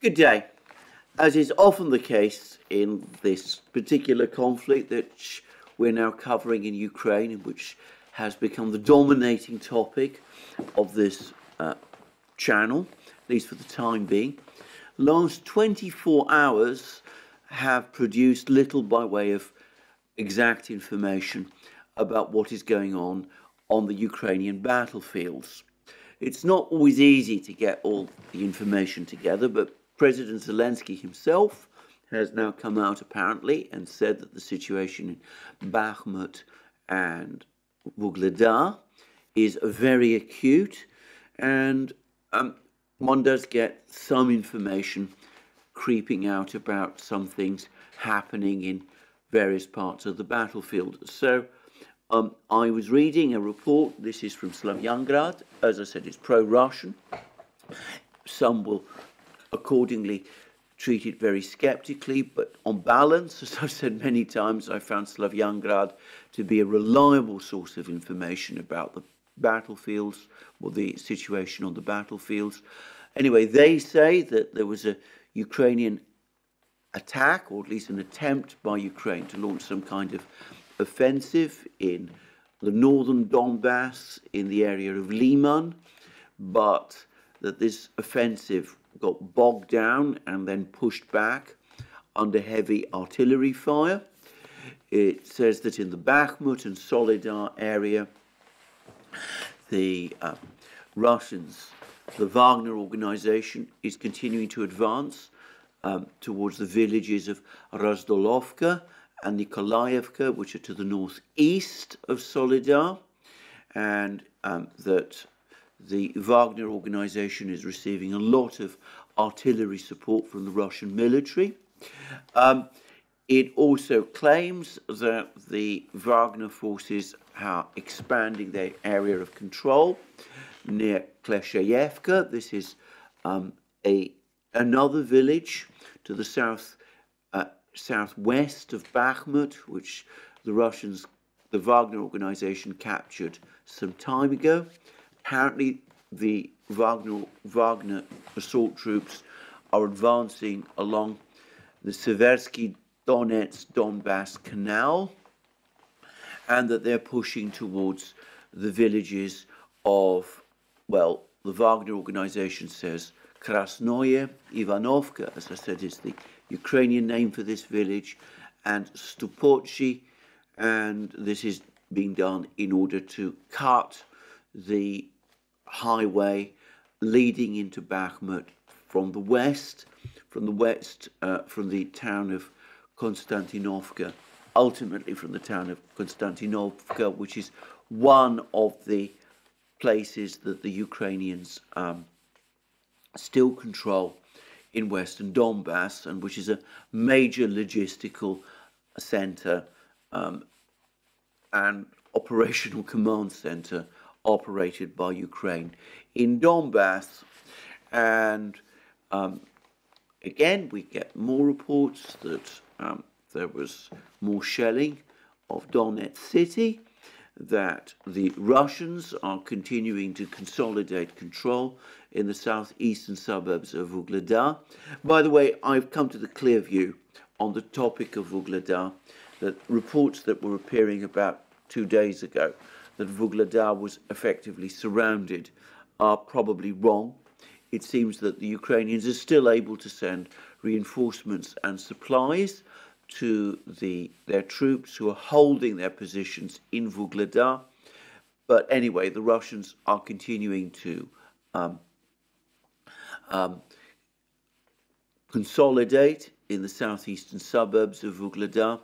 Good day. As is often the case in this particular conflict that we're now covering in Ukraine, which has become the dominating topic of this uh, channel, at least for the time being, last 24 hours have produced little by way of exact information about what is going on on the Ukrainian battlefields. It's not always easy to get all the information together, but President Zelensky himself has now come out apparently and said that the situation in Bakhmut and Vuhledar is very acute, and um, one does get some information creeping out about some things happening in various parts of the battlefield. So um, I was reading a report, this is from Slavyangrad, as I said, it's pro-Russian. Some will accordingly treat it very skeptically, but on balance, as I've said many times, I found Slavyangrad to be a reliable source of information about the battlefields or the situation on the battlefields. Anyway, they say that there was a Ukrainian attack, or at least an attempt by Ukraine to launch some kind of offensive in the northern Donbass in the area of Liman, but that this offensive got bogged down and then pushed back under heavy artillery fire. It says that in the Bakhmut and Soledar area, the uh, Russians, the Wagner organization, is continuing to advance um, towards the villages of Razdolovka and Nikolaevka, which are to the northeast of Soledar, and um, that the Wagner organization is receiving a lot of artillery support from the Russian military. Um, it also claims that the Wagner forces are expanding their area of control near Kleshayevka. This is um, a another village to the south uh, southwest of Bakhmut, which the Russians, the Wagner organization, captured some time ago. Apparently, the Wagner, Wagner assault troops are advancing along the Seversky Donetsk Donbass Canal and that they're pushing towards the villages of, well, the Wagner organization says Krasnoye Ivanovka, as I said, is the Ukrainian name for this village, and Stupochi, and this is being done in order to cut the highway leading into Bakhmut from the west, from the west, uh, from the town of Konstantinovka, ultimately from the town of Konstantinovka, which is one of the places that the Ukrainians um, still control in western Donbass, and which is a major logistical center um, and operational command center operated by Ukraine in Donbass. And um, again, we get more reports that um, there was more shelling of Donetsk city, that the Russians are continuing to consolidate control in the southeastern suburbs of Vuhledar. By the way, I've come to the clear view on the topic of Vuhledar that reports that were appearing about two days ago that Vuhledar was effectively surrounded are probably wrong. It seems that the Ukrainians are still able to send reinforcements and supplies to the, their troops who are holding their positions in Vuhledar. But anyway, the Russians are continuing to um, um, consolidate in the southeastern suburbs of Vuhledar,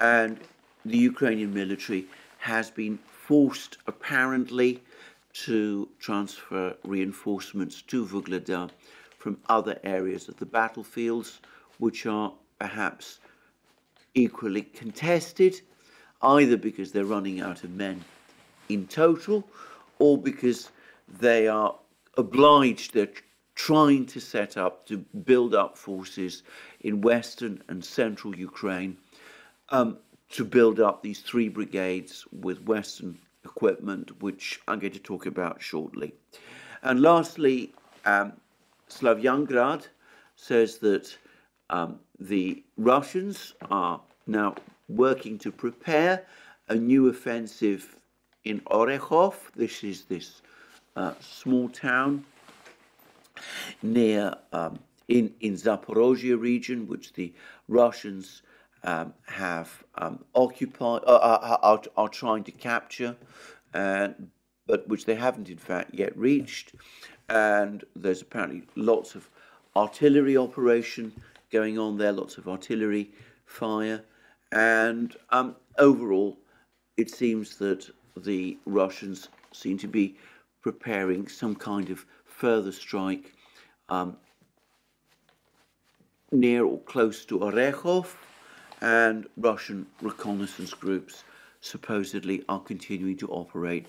and the Ukrainian military has been forced apparently to transfer reinforcements to Vuhledar from other areas of the battlefields, which are perhaps equally contested, either because they're running out of men in total, or because they are obliged, they're trying to set up, to build up forces in western and central Ukraine. Um, to build up these three brigades with western equipment, which I'm going to talk about shortly. And lastly, um, Slavyangrad says that um, the Russians are now working to prepare a new offensive in Orekhov. This is this uh, small town near um, in in Zaporozhye region, which the Russians um, have um, occupied uh, are, are, trying to capture, and but which they haven't in fact yet reached. And there's apparently lots of artillery operation going on there, lots of artillery fire, and um, overall, it seems that the Russians seem to be preparing some kind of further strike um, near or close to Orekhov, and Russian reconnaissance groups supposedly are continuing to operate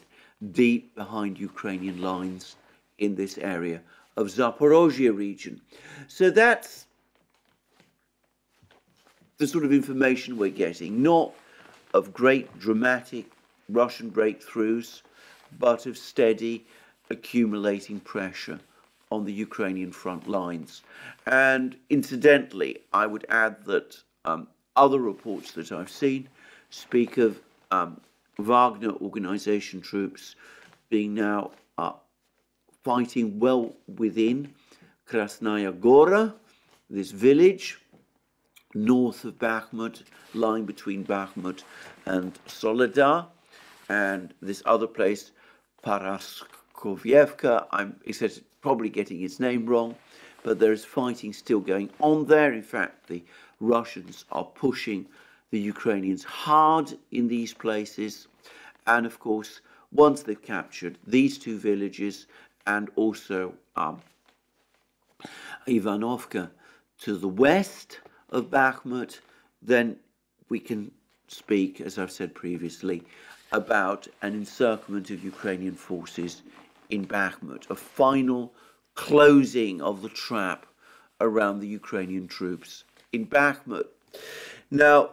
deep behind Ukrainian lines in this area of Zaporozhye region. So that's the sort of information we're getting, not of great dramatic Russian breakthroughs, but of steady accumulating pressure on the Ukrainian front lines. And incidentally, I would add that um, other reports that I've seen speak of um, Wagner organization troops being now uh, fighting well within Krasnaya Gora, this village north of Bakhmut, lying between Bakhmut and Soledar, and this other place, Paraskovievka. I'm he says probably getting its name wrong, but there is fighting still going on there. In fact, the Russians are pushing the Ukrainians hard in these places. And of course, once they've captured these two villages and also um, Ivanovka to the west of Bakhmut, then we can speak, as I've said previously, about an encirclement of Ukrainian forces in Bakhmut, a final closing of the trap around the Ukrainian troops in Bakhmut. Now,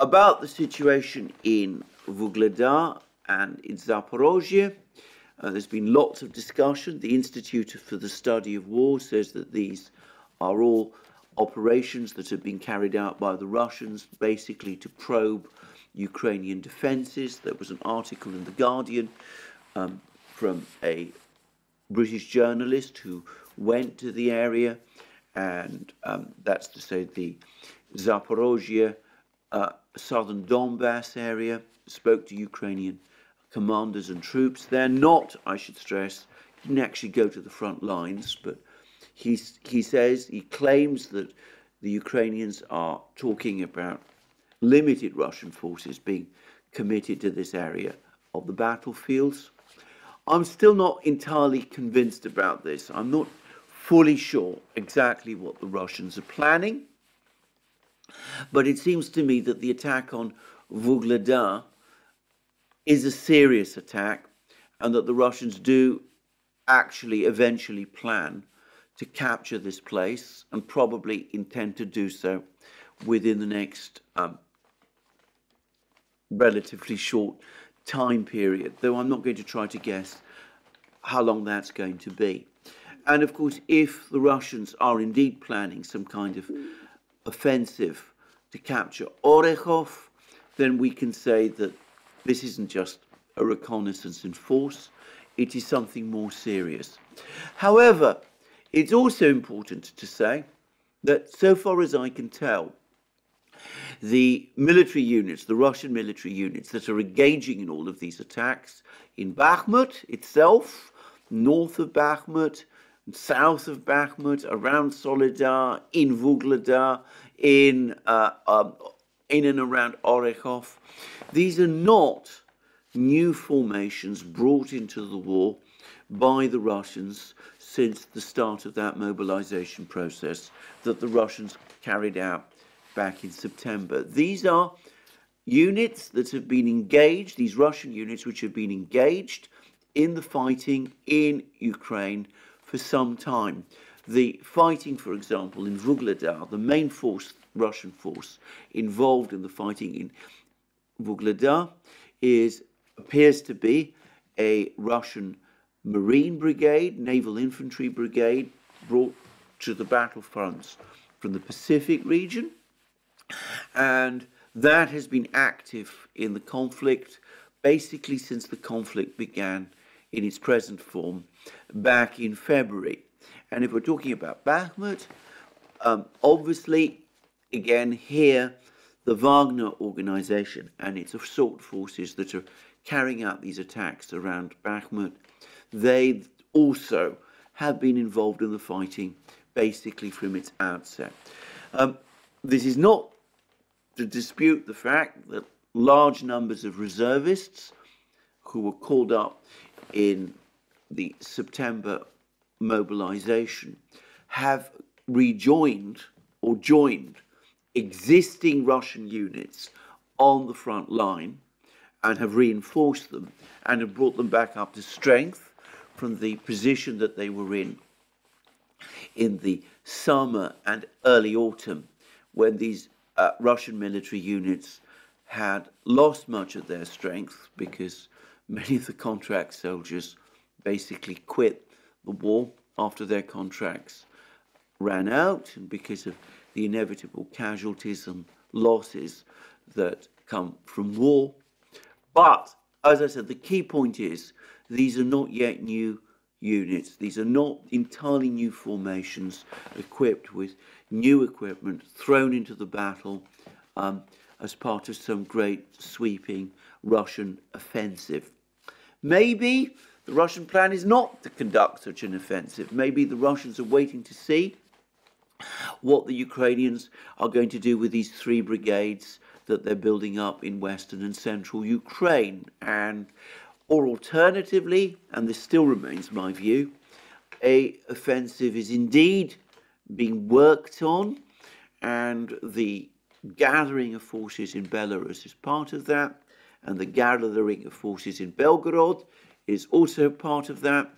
about the situation in Vuhledar and in Zaporozhye, uh, there's been lots of discussion. The Institute for the Study of War says that these are all operations that have been carried out by the Russians basically to probe Ukrainian defences. There was an article in The Guardian um, from a British journalist who went to the area, and um, that's to say the Zaporozhye, uh, southern Donbass area, spoke to Ukrainian commanders and troops. They're not, I should stress, didn't actually go to the front lines, but he, he says, he claims that the Ukrainians are talking about limited Russian forces being committed to this area of the battlefields. I'm still not entirely convinced about this. I'm not fully sure exactly what the Russians are planning. But it seems to me that the attack on Vuhledar is a serious attack and that the Russians do actually eventually plan to capture this place and probably intend to do so within the next um, relatively short time period, though I'm not going to try to guess how long that's going to be. And of course, if the Russians are indeed planning some kind of offensive to capture Orekhov, then we can say that this isn't just a reconnaissance in force, it is something more serious. However, it's also important to say that so far as I can tell, the military units, the Russian military units that are engaging in all of these attacks in Bakhmut itself, north of Bakhmut, south of Bakhmut, around Soledar, in Vuhledar, in, uh, um, in and around Orekhov. These are not new formations brought into the war by the Russians since the start of that mobilization process that the Russians carried out back in September. These are units that have been engaged, these Russian units which have been engaged in the fighting in Ukraine for some time. The fighting, for example, in Vuhledar, the main force, Russian force involved in the fighting in Vuhledar, is appears to be a Russian Marine Brigade, Naval Infantry Brigade, brought to the battlefronts from the Pacific region, and that has been active in the conflict basically since the conflict began in its present form back in February. And if we're talking about Bakhmut, um, obviously, again, here, the Wagner organization and its assault forces that are carrying out these attacks around Bakhmut, they also have been involved in the fighting basically from its outset. Um, this is not to dispute the fact that large numbers of reservists who were called up in the September mobilization have rejoined or joined existing Russian units on the front line and have reinforced them and have brought them back up to strength from the position that they were in in the summer and early autumn when these uh, Russian military units had lost much of their strength because many of the contract soldiers basically quit the war after their contracts ran out and because of the inevitable casualties and losses that come from war. But as I said, the key point is these are not yet new units. These are not entirely new formations equipped with new equipment thrown into the battle um, as part of some great sweeping Russian offensive. Maybe the Russian plan is not to conduct such an offensive. Maybe the Russians are waiting to see what the Ukrainians are going to do with these three brigades that they're building up in western and central Ukraine. And or alternatively, and this still remains my view, a offensive is indeed being worked on, and the gathering of forces in Belarus is part of that, and the gathering of forces in Belgorod is also part of that,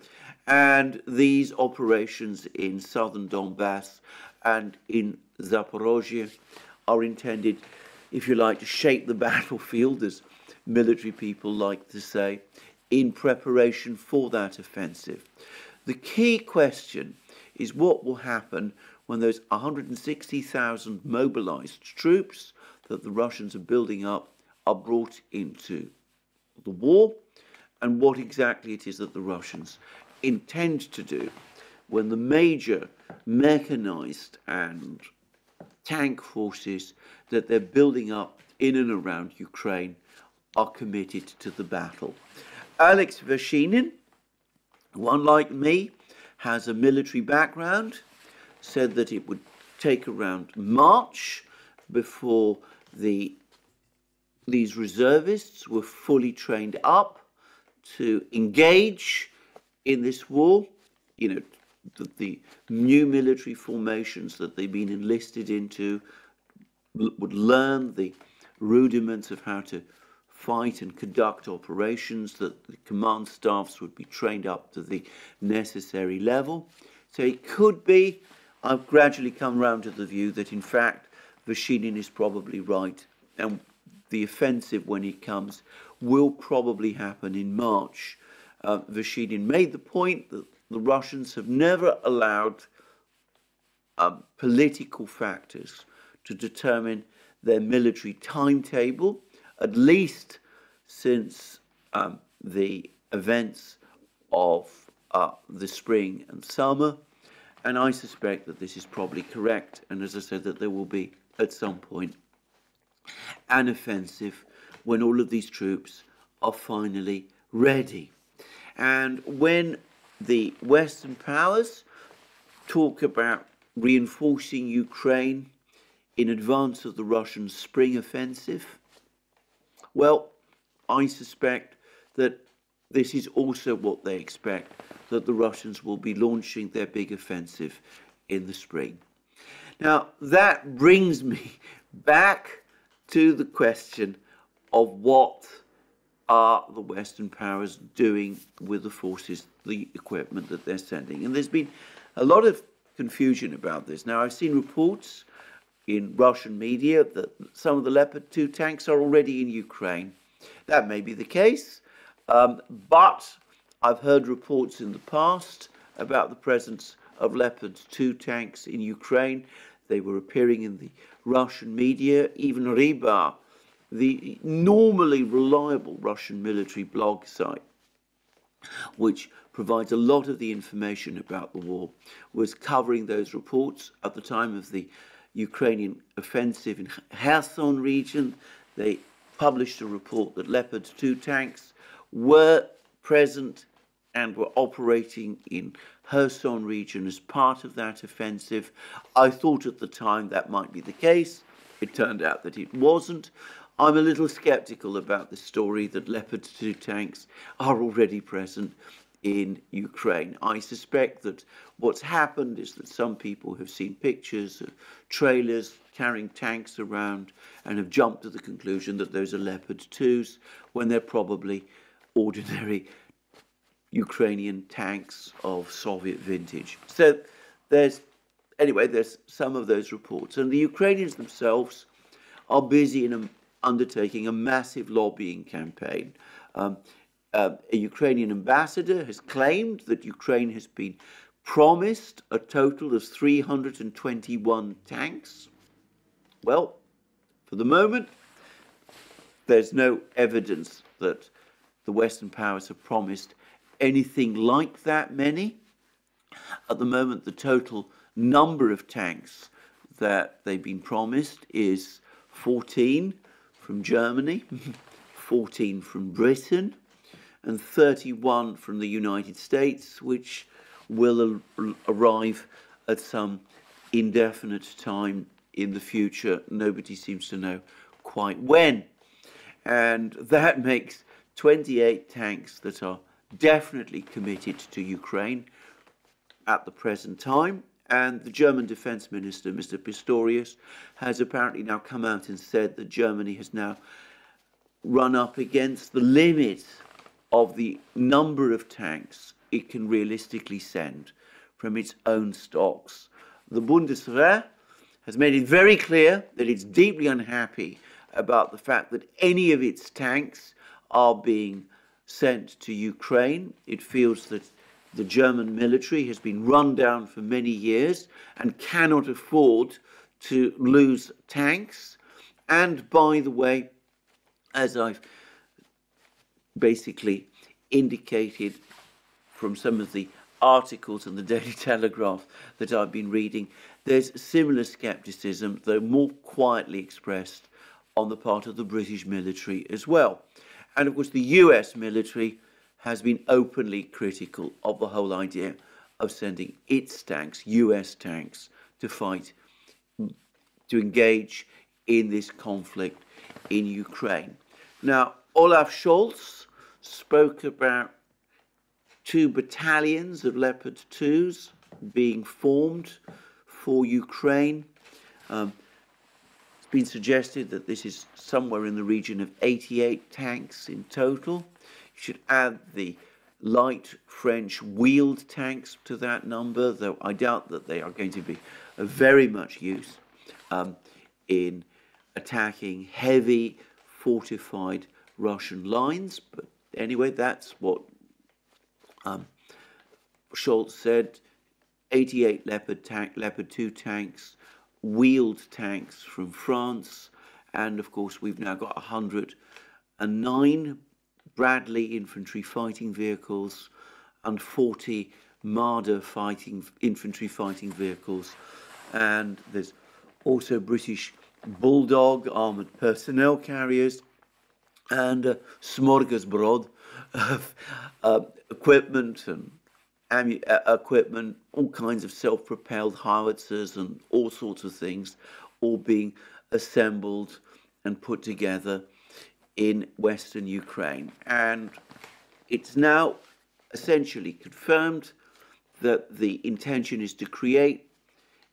and these operations in southern Donbass and in Zaporozhye are intended, if you like, to shape the battlefield as military people like to say, in preparation for that offensive. The key question is what will happen when those 160,000 mobilized troops that the Russians are building up are brought into the war, and what exactly it is that the Russians intend to do when the major mechanized and tank forces that they're building up in and around Ukraine are committed to the battle. Alex Vershinin, one like me, has a military background, said that it would take around March before the these reservists were fully trained up to engage in this war. You know, the, the new military formations that they've been enlisted into would learn the rudiments of how to fight and conduct operations, that the command staffs would be trained up to the necessary level. So it could be, I've gradually come round to the view that in fact Vershinin is probably right and the offensive when it comes will probably happen in March. Uh, Vershinin made the point that the Russians have never allowed um, political factors to determine their military timetable at least since um, the events of uh, the spring and summer. And I suspect that this is probably correct. And as I said, that there will be at some point an offensive when all of these troops are finally ready. And when the Western powers talk about reinforcing Ukraine in advance of the Russian spring offensive, well, I suspect that this is also what they expect that the Russians will be launching their big offensive in the spring. Now, that brings me back to the question of what are the Western powers doing with the forces, the equipment that they're sending. And there's been a lot of confusion about this. Now, I've seen reports in Russian media that some of the Leopard 2 tanks are already in Ukraine. That may be the case, um, but I've heard reports in the past about the presence of Leopard 2 tanks in Ukraine. They were appearing in the Russian media, even Rybar, the normally reliable Russian military blog site, which provides a lot of the information about the war, was covering those reports at the time of the Ukrainian offensive in Kherson region. They published a report that Leopard 2 tanks were present and were operating in Kherson region as part of that offensive. I thought at the time that might be the case. It turned out that it wasn't. I'm a little skeptical about the story that Leopard 2 tanks are already present in Ukraine. I suspect that what's happened is that some people have seen pictures of trailers carrying tanks around and have jumped to the conclusion that those are Leopard 2s when they're probably ordinary Ukrainian tanks of Soviet vintage. So there's, anyway, there's some of those reports. And the Ukrainians themselves are busy in undertaking a massive lobbying campaign. Um, uh, a Ukrainian ambassador has claimed that Ukraine has been promised a total of 321 tanks. Well, for the moment, there's no evidence that the Western powers have promised anything like that many. At the moment, the total number of tanks that they've been promised is 14 from Germany, 14 from Britain, and 31 from the United States, which will arrive at some indefinite time in the future. Nobody seems to know quite when. And that makes 28 tanks that are definitely committed to Ukraine at the present time. And the German Defense Minister, Mr. Pistorius, has apparently now come out and said that Germany has now run up against the limit of the number of tanks it can realistically send from its own stocks. The Bundeswehr has made it very clear that it's deeply unhappy about the fact that any of its tanks are being sent to Ukraine. It feels that the German military has been run down for many years and cannot afford to lose tanks. And by the way, as I've basically indicated from some of the articles in the Daily Telegraph that I've been reading, there's similar skepticism, though more quietly expressed, on the part of the British military as well. And of course, the US military has been openly critical of the whole idea of sending its tanks, US tanks, to fight, to engage in this conflict in Ukraine. Now, Olaf Scholz spoke about two battalions of Leopard 2s being formed for Ukraine. Um, it's been suggested that this is somewhere in the region of 88 tanks in total. Should add the light French wheeled tanks to that number, though I doubt that they are going to be of very much use um, in attacking heavy fortified Russian lines. But anyway, that's what um, Scholz said. 88 Leopard tank, Leopard 2 tanks, wheeled tanks from France, and of course we've now got 109 Bradley infantry fighting vehicles and 40 Marder fighting infantry fighting vehicles, and there's also British Bulldog armoured personnel carriers and a smorgasbord of uh, equipment and uh, equipment, all kinds of self-propelled howitzers and all sorts of things, all being assembled and put together in western Ukraine. And it's now essentially confirmed that the intention is to create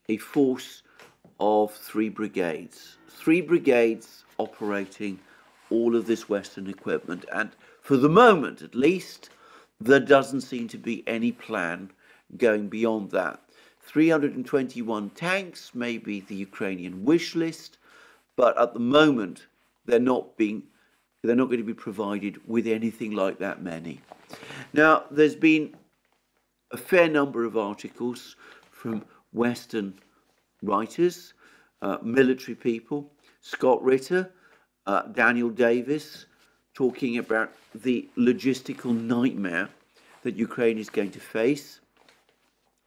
a force of three brigades. Three brigades operating all of this Western equipment. And for the moment, at least, there doesn't seem to be any plan going beyond that. 321 tanks may be the Ukrainian wish list, but at the moment they're not being they're not going to be provided with anything like that many. Now there's been a fair number of articles from Western writers, uh, military people, Scott Ritter, uh, Daniel Davis, talking about the logistical nightmare that Ukraine is going to face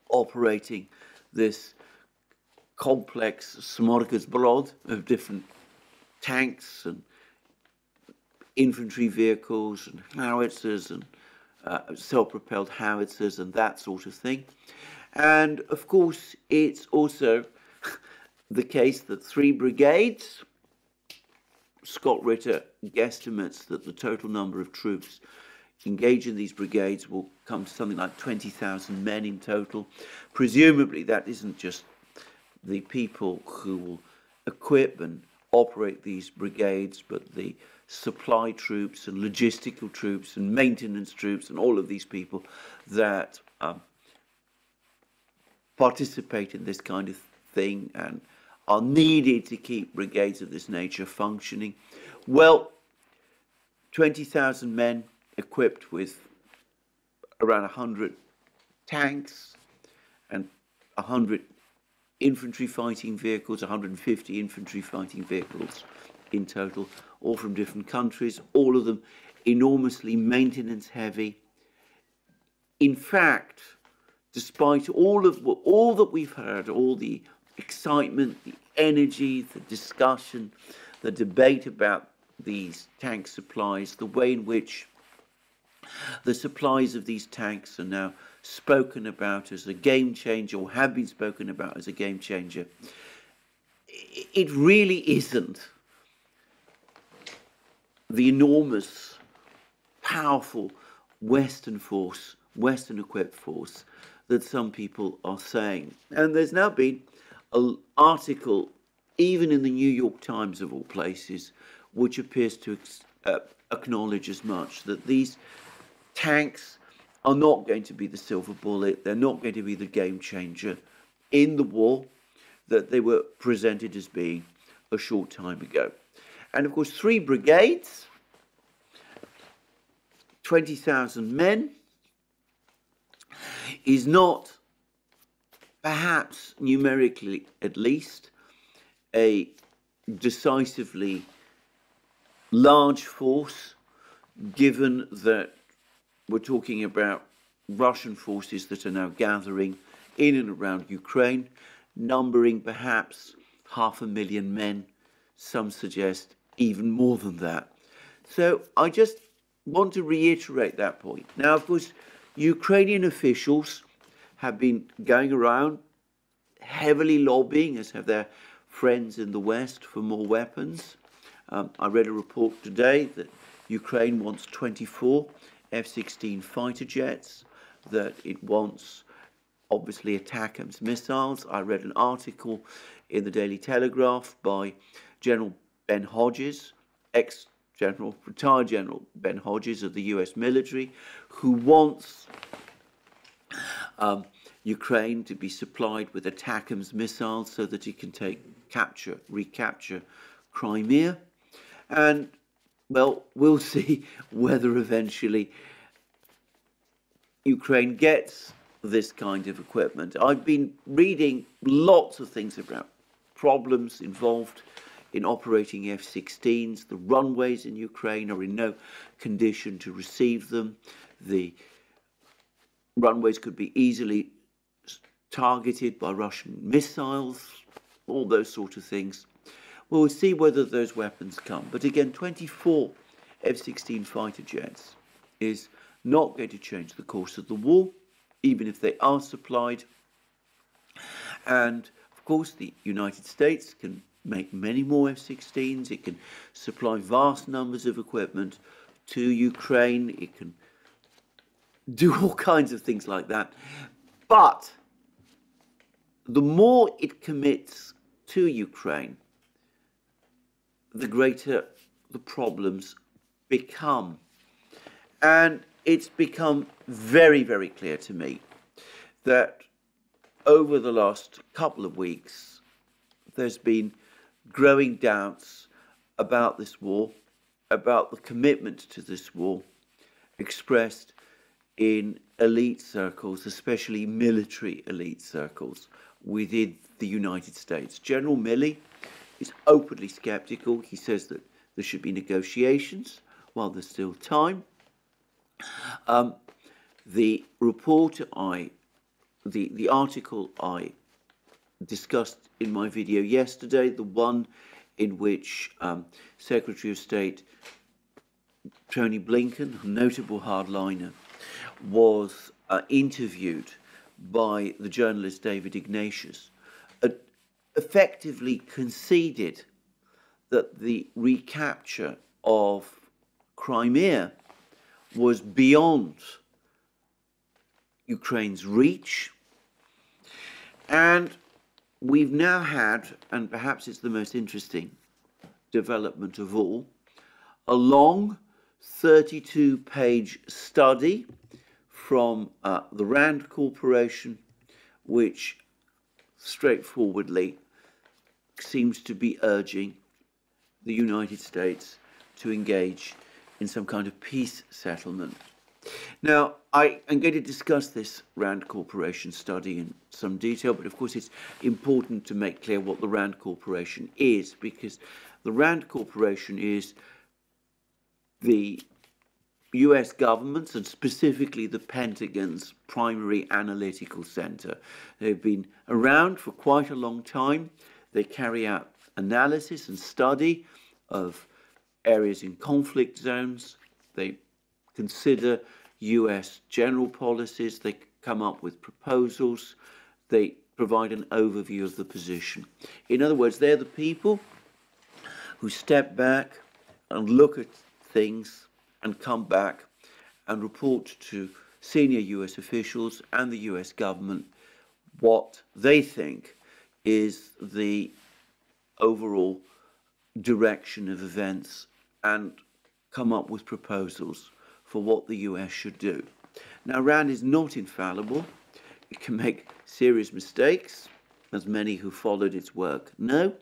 operating this complex smorgasbord of different tanks and infantry vehicles and howitzers and uh, self-propelled howitzers and that sort of thing. And of course, it's also the case that three brigades, Scott Ritter guesstimates that the total number of troops engaged in these brigades will come to something like 20,000 men in total. Presumably, that isn't just the people who will equip and operate these brigades, but the supply troops and logistical troops and maintenance troops and all of these people that um, participate in this kind of thing and are needed to keep brigades of this nature functioning. Well, 20,000 men equipped with around 100 tanks and 100 infantry fighting vehicles, 150 infantry fighting vehicles in total, all from different countries, all of them enormously maintenance heavy. In fact, despite all of all that we've heard, all the excitement, the energy, the discussion, the debate about these tank supplies, the way in which the supplies of these tanks are now spoken about as a game changer or have been spoken about as a game changer. It really isn't the enormous, powerful Western force, Western equipped force that some people are saying. And there's now been an article, even in the New York Times of all places, which appears to uh, acknowledge as much that these tanks are not going to be the silver bullet. They're not going to be the game changer in the war that they were presented as being a short time ago. And of course, three brigades, 20,000 men, is not, perhaps numerically at least, a decisively large force, given that we're talking about Russian forces that are now gathering in and around Ukraine, numbering perhaps half a million men. Some suggest even more than that. So I just want to reiterate that point. Now, of course, Ukrainian officials have been going around heavily lobbying, as have their friends in the West, for more weapons. Um, I read a report today that Ukraine wants 24 F-16 fighter jets, that it wants obviously ATACMS missiles. I read an article in the Daily Telegraph by General Ben Hodges, ex-general, retired General Ben Hodges of the US military, who wants um, Ukraine to be supplied with ATACMS missiles so that it can take capture, recapture Crimea. And well, we'll see whether eventually Ukraine gets this kind of equipment. I've been reading lots of things about problems involved in operating F 16s. The runways in Ukraine are in no condition to receive them. The runways could be easily targeted by Russian missiles, all those sort of things. Well, We'll see whether those weapons come. But again, 24 F-16 fighter jets is not going to change the course of the war, even if they are supplied. And of course, the United States can make many more F-16s. It can supply vast numbers of equipment to Ukraine. It can do all kinds of things like that. But the more it commits to Ukraine, the greater the problems become. And it's become very, very clear to me that over the last couple of weeks, there's been growing doubts about this war, about the commitment to this war expressed in elite circles, especially military elite circles within the United States. General Milley is openly skeptical. He says that there should be negotiations while there's still time. Um, the report I, the, the article I discussed in my video yesterday, the one in which um, Secretary of State Tony Blinken, a notable hardliner, was uh, interviewed by the journalist David Ignatius, uh, effectively conceded that the recapture of Crimea was beyond Ukraine's reach. And we've now had, and perhaps it's the most interesting development of all, a long 32 page study from uh, the RAND Corporation, which straightforwardly seems to be urging the United States to engage in some kind of peace settlement. Now, I am going to discuss this RAND Corporation study in some detail, but of course it's important to make clear what the RAND Corporation is, because the RAND Corporation is the US government's and specifically the Pentagon's primary analytical center. They've been around for quite a long time. They carry out analysis and study of areas in conflict zones. They consider US general policies. They come up with proposals. They provide an overview of the position. In other words, they're the people who step back and look at things and come back and report to senior US officials and the US government what they think is the overall direction of events and come up with proposals for what the US should do. Now, RAND is not infallible. It can make serious mistakes, as many who followed its work know.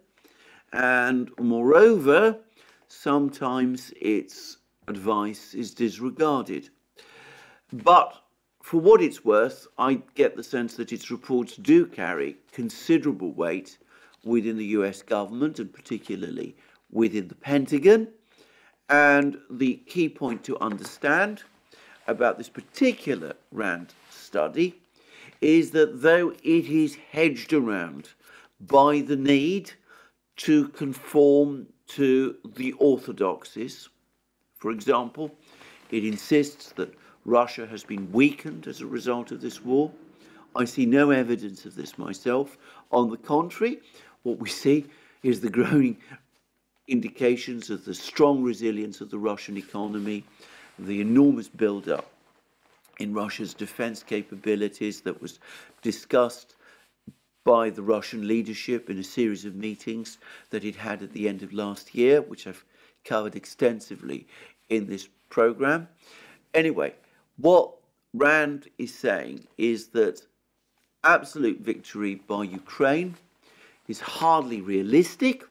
And moreover, sometimes its advice is disregarded. But for what it's worth, I get the sense that its reports do carry considerable weight within the US government and particularly within the Pentagon. And the key point to understand about this particular RAND study is that though it is hedged around by the need to conform to the orthodoxies, for example, it insists that Russia has been weakened as a result of this war. I see no evidence of this myself. On the contrary, what we see is the growing indications of the strong resilience of the Russian economy, the enormous build-up in Russia's defense capabilities that was discussed by the Russian leadership in a series of meetings that it had at the end of last year, which I've covered extensively in this program. Anyway, what Rand is saying is that absolute victory by Ukraine is hardly realistic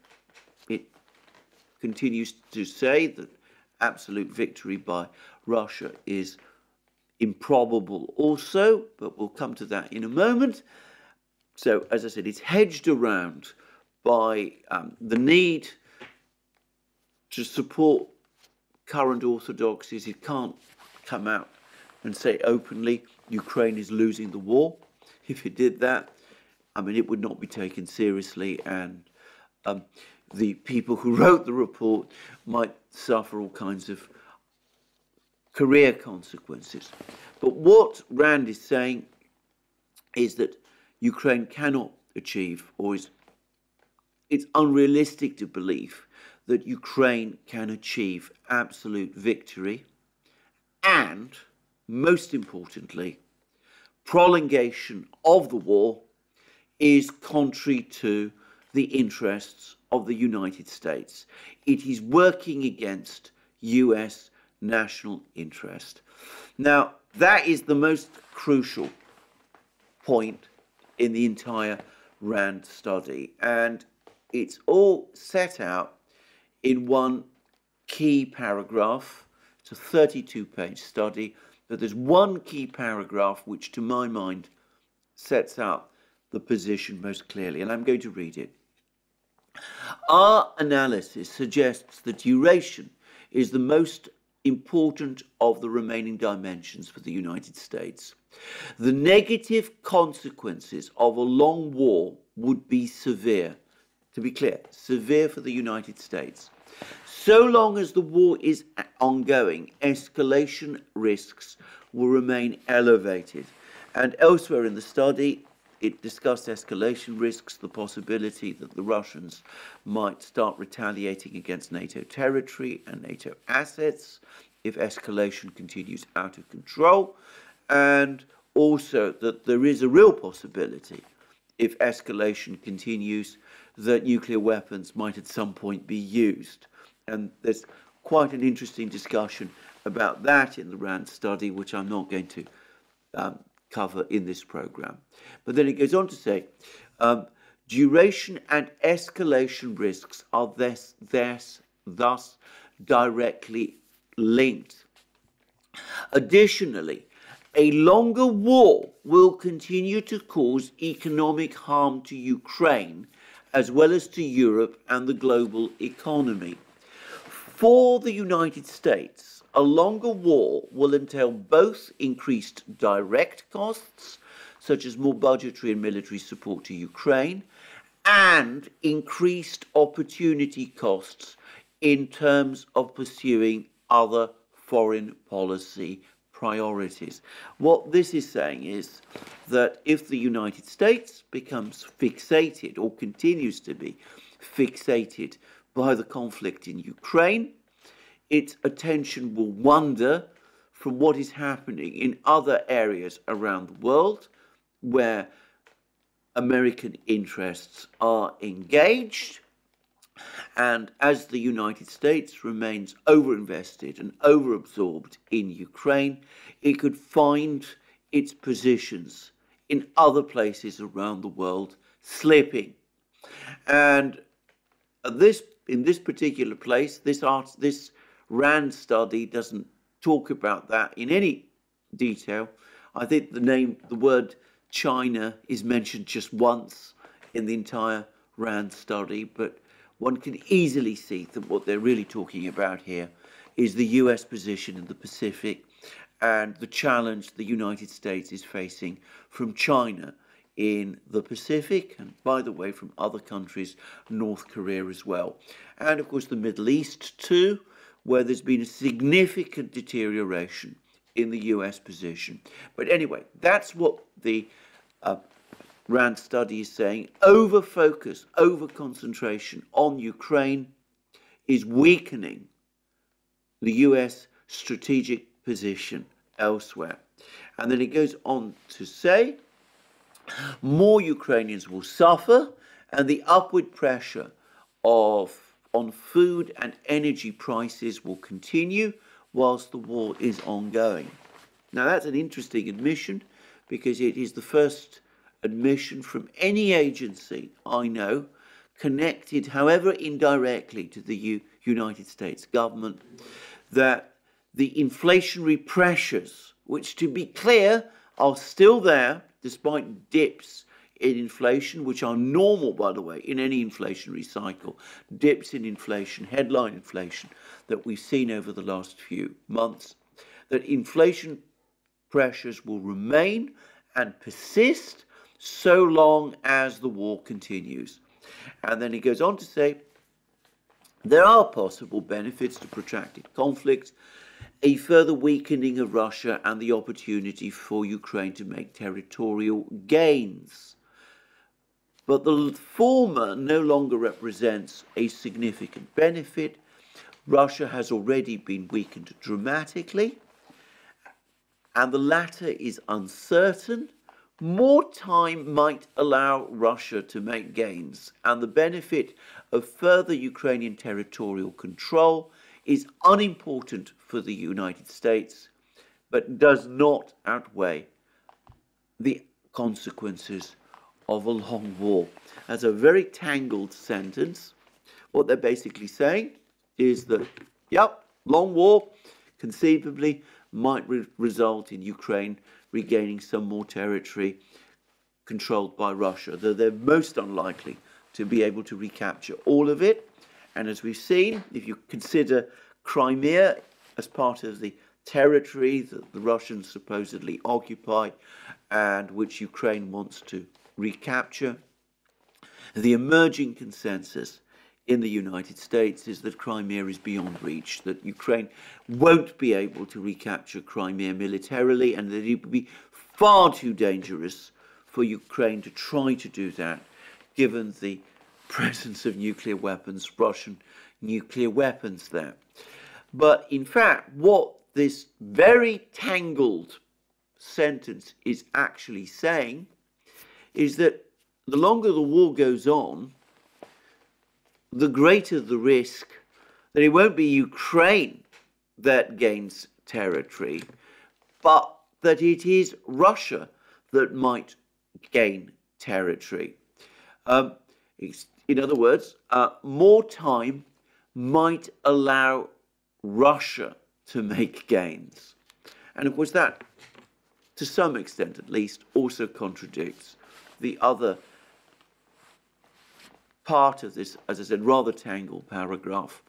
continues to say that absolute victory by Russia is improbable also, but we'll come to that in a moment. So, as I said, it's hedged around by um, the need to support current orthodoxies. It can't come out and say openly Ukraine is losing the war. If it did that, I mean, it would not be taken seriously, and um, the people who wrote the report might suffer all kinds of career consequences. But what Rand is saying is that Ukraine cannot achieve, or is it's unrealistic to believe that Ukraine can achieve absolute victory, and most importantly, prolongation of the war is contrary to the interests of the United States. It is working against US national interest. Now, that is the most crucial point in the entire RAND study, and it's all set out in one key paragraph. It's a 32 page study But there's one key paragraph which, to my mind, sets out the position most clearly, and I'm going to read it. Our analysis suggests that duration is the most important of the remaining dimensions for the United States. The negative consequences of a long war would be severe. To be clear, severe for the United States. So long as the war is ongoing, escalation risks will remain elevated. And elsewhere in the study, it discussed escalation risks, the possibility that the Russians might start retaliating against NATO territory and NATO assets if escalation continues out of control, and also that there is a real possibility if escalation continues that nuclear weapons might at some point be used. And there's quite an interesting discussion about that in the RAND study, which I'm not going to um, cover in this program. But then it goes on to say, um, duration and escalation risks are thus, thus, thus directly linked. Additionally, a longer war will continue to cause economic harm to Ukraine as well as to Europe and the global economy. For the United States, a longer war will entail both increased direct costs, such as more budgetary and military support to Ukraine, and increased opportunity costs in terms of pursuing other foreign policy priorities. What this is saying is that if the United States becomes fixated or continues to be fixated by the conflict in Ukraine, its attention will wander from what is happening in other areas around the world where American interests are engaged. And as the United States remains overinvested and overabsorbed in Ukraine, it could find its positions in other places around the world slipping. And this in this particular place, this art, this Rand study doesn't talk about that in any detail. I think the name, the word China is mentioned just once in the entire Rand study, but one can easily see that what they're really talking about here is the US position in the Pacific and the challenge the United States is facing from China in the Pacific, and by the way, from other countries, North Korea as well. And of course, the Middle East too, where there's been a significant deterioration in the US position. But anyway, that's what the uh, RAND study is saying. Over focus, over concentration on Ukraine is weakening the US strategic position elsewhere. And then it goes on to say more Ukrainians will suffer, and the upward pressure of on food and energy prices will continue whilst the war is ongoing. Now, that's an interesting admission because it is the first admission from any agency I know connected, however indirectly, to the U United States government that the inflationary pressures, which to be clear are still there despite dips in inflation, which are normal, by the way, in any inflationary cycle, dips in inflation, headline inflation that we've seen over the last few months, that inflation pressures will remain and persist so long as the war continues. And then he goes on to say there are possible benefits to protracted conflict, a further weakening of Russia, and the opportunity for Ukraine to make territorial gains. But the former no longer represents a significant benefit. Russia has already been weakened dramatically, and the latter is uncertain. More time might allow Russia to make gains, and the benefit of further Ukrainian territorial control is unimportant for the United States, but does not outweigh the consequences of a long war. That's a very tangled sentence. What they're basically saying is that, yep, long war conceivably might re result in Ukraine regaining some more territory controlled by Russia, though they're most unlikely to be able to recapture all of it. And as we've seen, if you consider Crimea as part of the territory that the Russians supposedly occupy and which Ukraine wants to recapture, the emerging consensus in the United States is that Crimea is beyond reach, that Ukraine won't be able to recapture Crimea militarily, and that it would be far too dangerous for Ukraine to try to do that, given the presence of nuclear weapons, Russian nuclear weapons there. But in fact, what this very tangled sentence is actually saying is that the longer the war goes on, the greater the risk that it won't be Ukraine that gains territory, but that it is Russia that might gain territory. Um, in other words, uh, more time might allow Russia to make gains. And of course, that, to some extent at least, also contradicts the other part of this, as I said, rather tangled paragraph,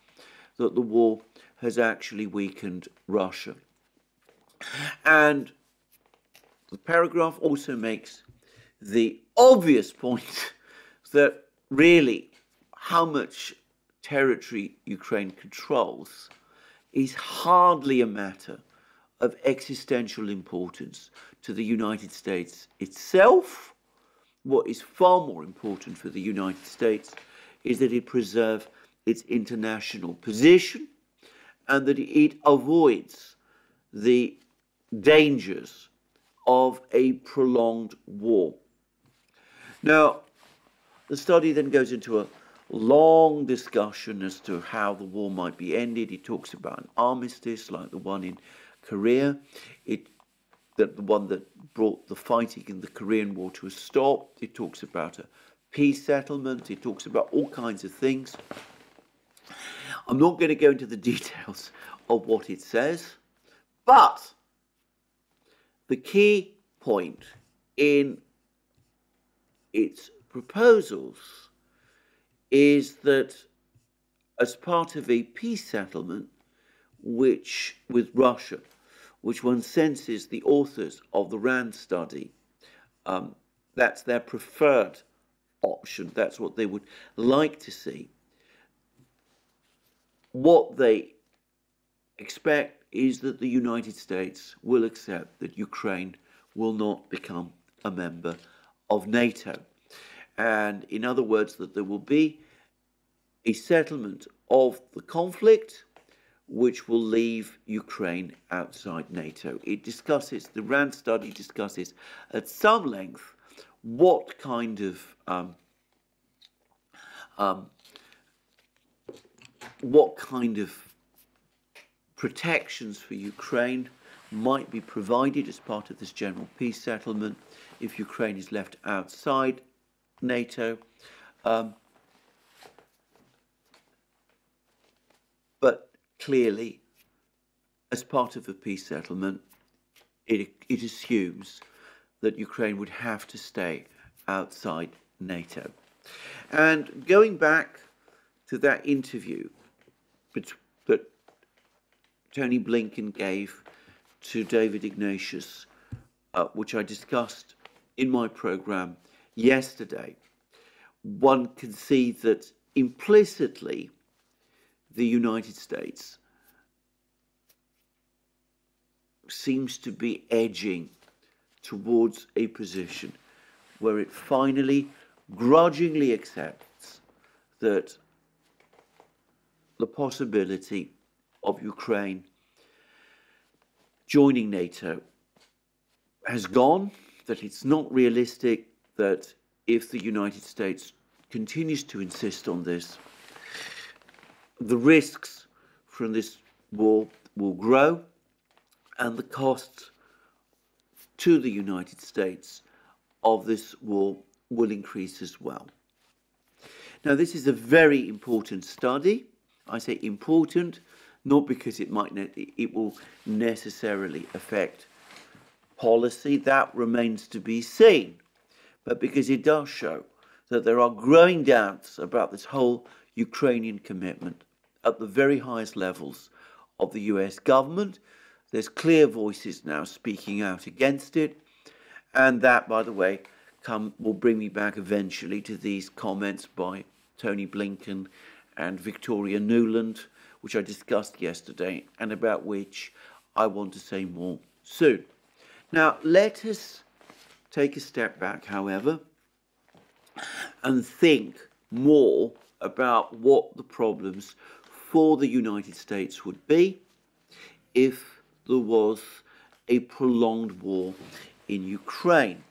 that the war has actually weakened Russia. And the paragraph also makes the obvious point that really how much territory Ukraine controls is hardly a matter of existential importance to the United States itself what is far more important for the United States is that it preserve its international position and that it avoids the dangers of a prolonged war. Now, the study then goes into a long discussion as to how the war might be ended. It talks about an armistice like the one in Korea. It that the one that brought the fighting in the Korean War to a stop. It talks about a peace settlement. It talks about all kinds of things. I'm not going to go into the details of what it says, but the key point in its proposals is that as part of a peace settlement which with Russia which one senses the authors of the RAND study, um, that's their preferred option. That's what they would like to see. What they expect is that the United States will accept that Ukraine will not become a member of NATO. And in other words, that there will be a settlement of the conflict which will leave Ukraine outside NATO. It discusses, the RAND study discusses at some length what kind of um, um, what kind of protections for Ukraine might be provided as part of this general peace settlement if Ukraine is left outside NATO. Um, but clearly, as part of a peace settlement, it, it assumes that Ukraine would have to stay outside NATO. And going back to that interview that Tony Blinken gave to David Ignatius, uh, which I discussed in my program yesterday, one can see that implicitly the United States seems to be edging towards a position where it finally grudgingly accepts that the possibility of Ukraine joining NATO has gone, that it's not realistic, that if the United States continues to insist on this, the risks from this war will grow and the costs to the United States of this war will increase as well. Now, this is a very important study. I say important not because it might it will necessarily affect policy, that remains to be seen, but because it does show that there are growing doubts about this whole Ukrainian commitment at the very highest levels of the US government. There's clear voices now speaking out against it, and that, by the way, come will bring me back eventually to these comments by Tony Blinken and Victoria Nuland, which I discussed yesterday, and about which I want to say more soon. Now, let us take a step back, however, and think more about what the problems for the United States would be if there was a prolonged war in Ukraine.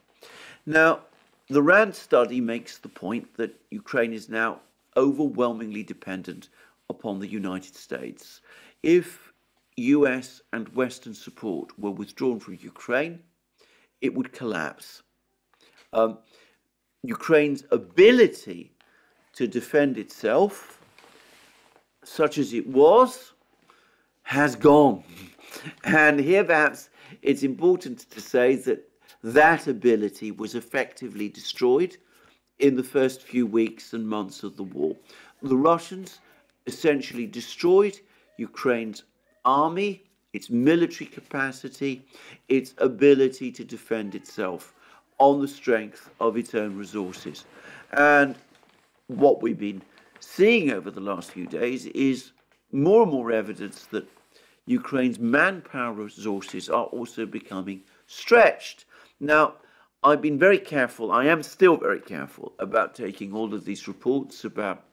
Now, the RAND study makes the point that Ukraine is now overwhelmingly dependent upon the United States. If US and Western support were withdrawn from Ukraine, it would collapse. Um, Ukraine's ability to defend itself, such as it was, has gone. And here, perhaps, it's important to say that that ability was effectively destroyed in the first few weeks and months of the war. The Russians essentially destroyed Ukraine's army, its military capacity, its ability to defend itself on the strength of its own resources. And what we've been seeing over the last few days is more and more evidence that Ukraine's manpower resources are also becoming stretched. Now, I've been very careful, I am still very careful about taking all of these reports about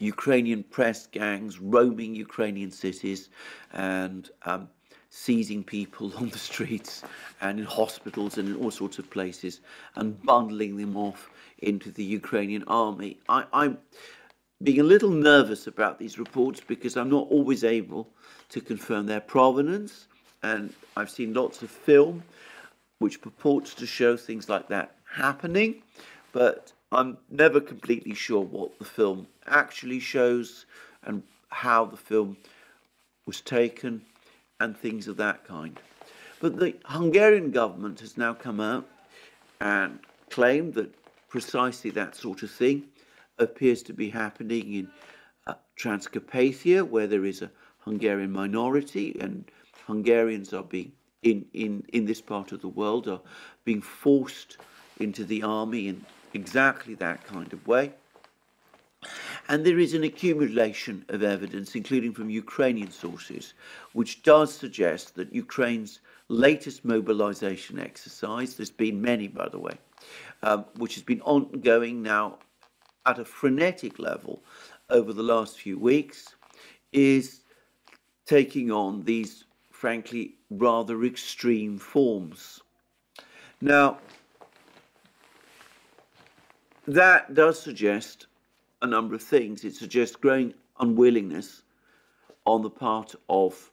Ukrainian press gangs roaming Ukrainian cities and um, seizing people on the streets and in hospitals and in all sorts of places and bundling them off into the Ukrainian army. I, I'm being a little nervous about these reports because I'm not always able to confirm their provenance. And I've seen lots of film which purports to show things like that happening, but I'm never completely sure what the film actually shows and how the film was taken and things of that kind. But the Hungarian government has now come out and claimed that precisely that sort of thing appears to be happening in uh, Transcarpathia, where there is a Hungarian minority and Hungarians are being in, in, in this part of the world are being forced into the army in exactly that kind of way. And there is an accumulation of evidence, including from Ukrainian sources, which does suggest that Ukraine's latest mobilization exercise, there's been many, by the way, um, which has been ongoing now at a frenetic level over the last few weeks, is taking on these, frankly, rather extreme forms. Now, that does suggest a number of things. It suggests growing unwillingness on the part of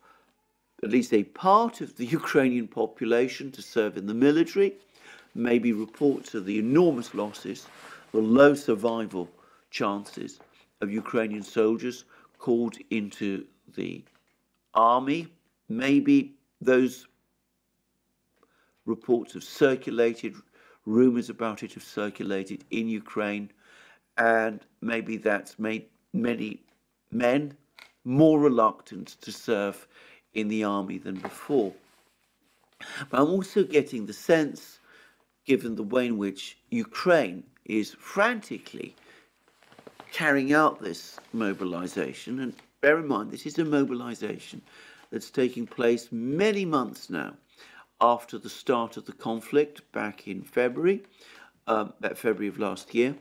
at least a part of the Ukrainian population to serve in the military, maybe reports of the enormous losses, the low survival chances of Ukrainian soldiers called into the army, maybe those reports have circulated, rumors about it have circulated in Ukraine, and maybe that's made many men more reluctant to serve in the army than before. But I'm also getting the sense, given the way in which Ukraine is frantically carrying out this mobilization, and bear in mind, this is a mobilization that's taking place many months now after the start of the conflict back in February, um, February of last year.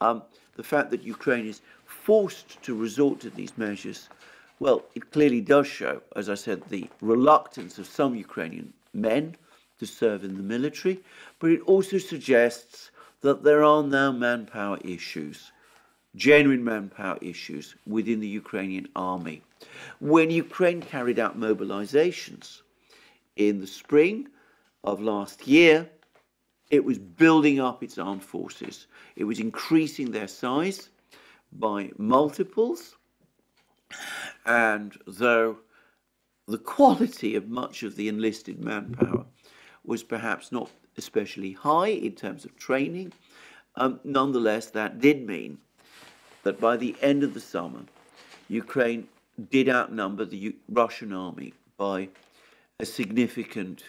Um, the fact that Ukraine is forced to resort to these measures, well, it clearly does show, as I said, the reluctance of some Ukrainian men to serve in the military, but it also suggests that there are now manpower issues, genuine manpower issues within the Ukrainian army. When Ukraine carried out mobilizations in the spring of last year, it was building up its armed forces. It was increasing their size by multiples. And though the quality of much of the enlisted manpower was perhaps not especially high in terms of training, um, nonetheless, that did mean that by the end of the summer, Ukraine did outnumber the U Russian army by a significant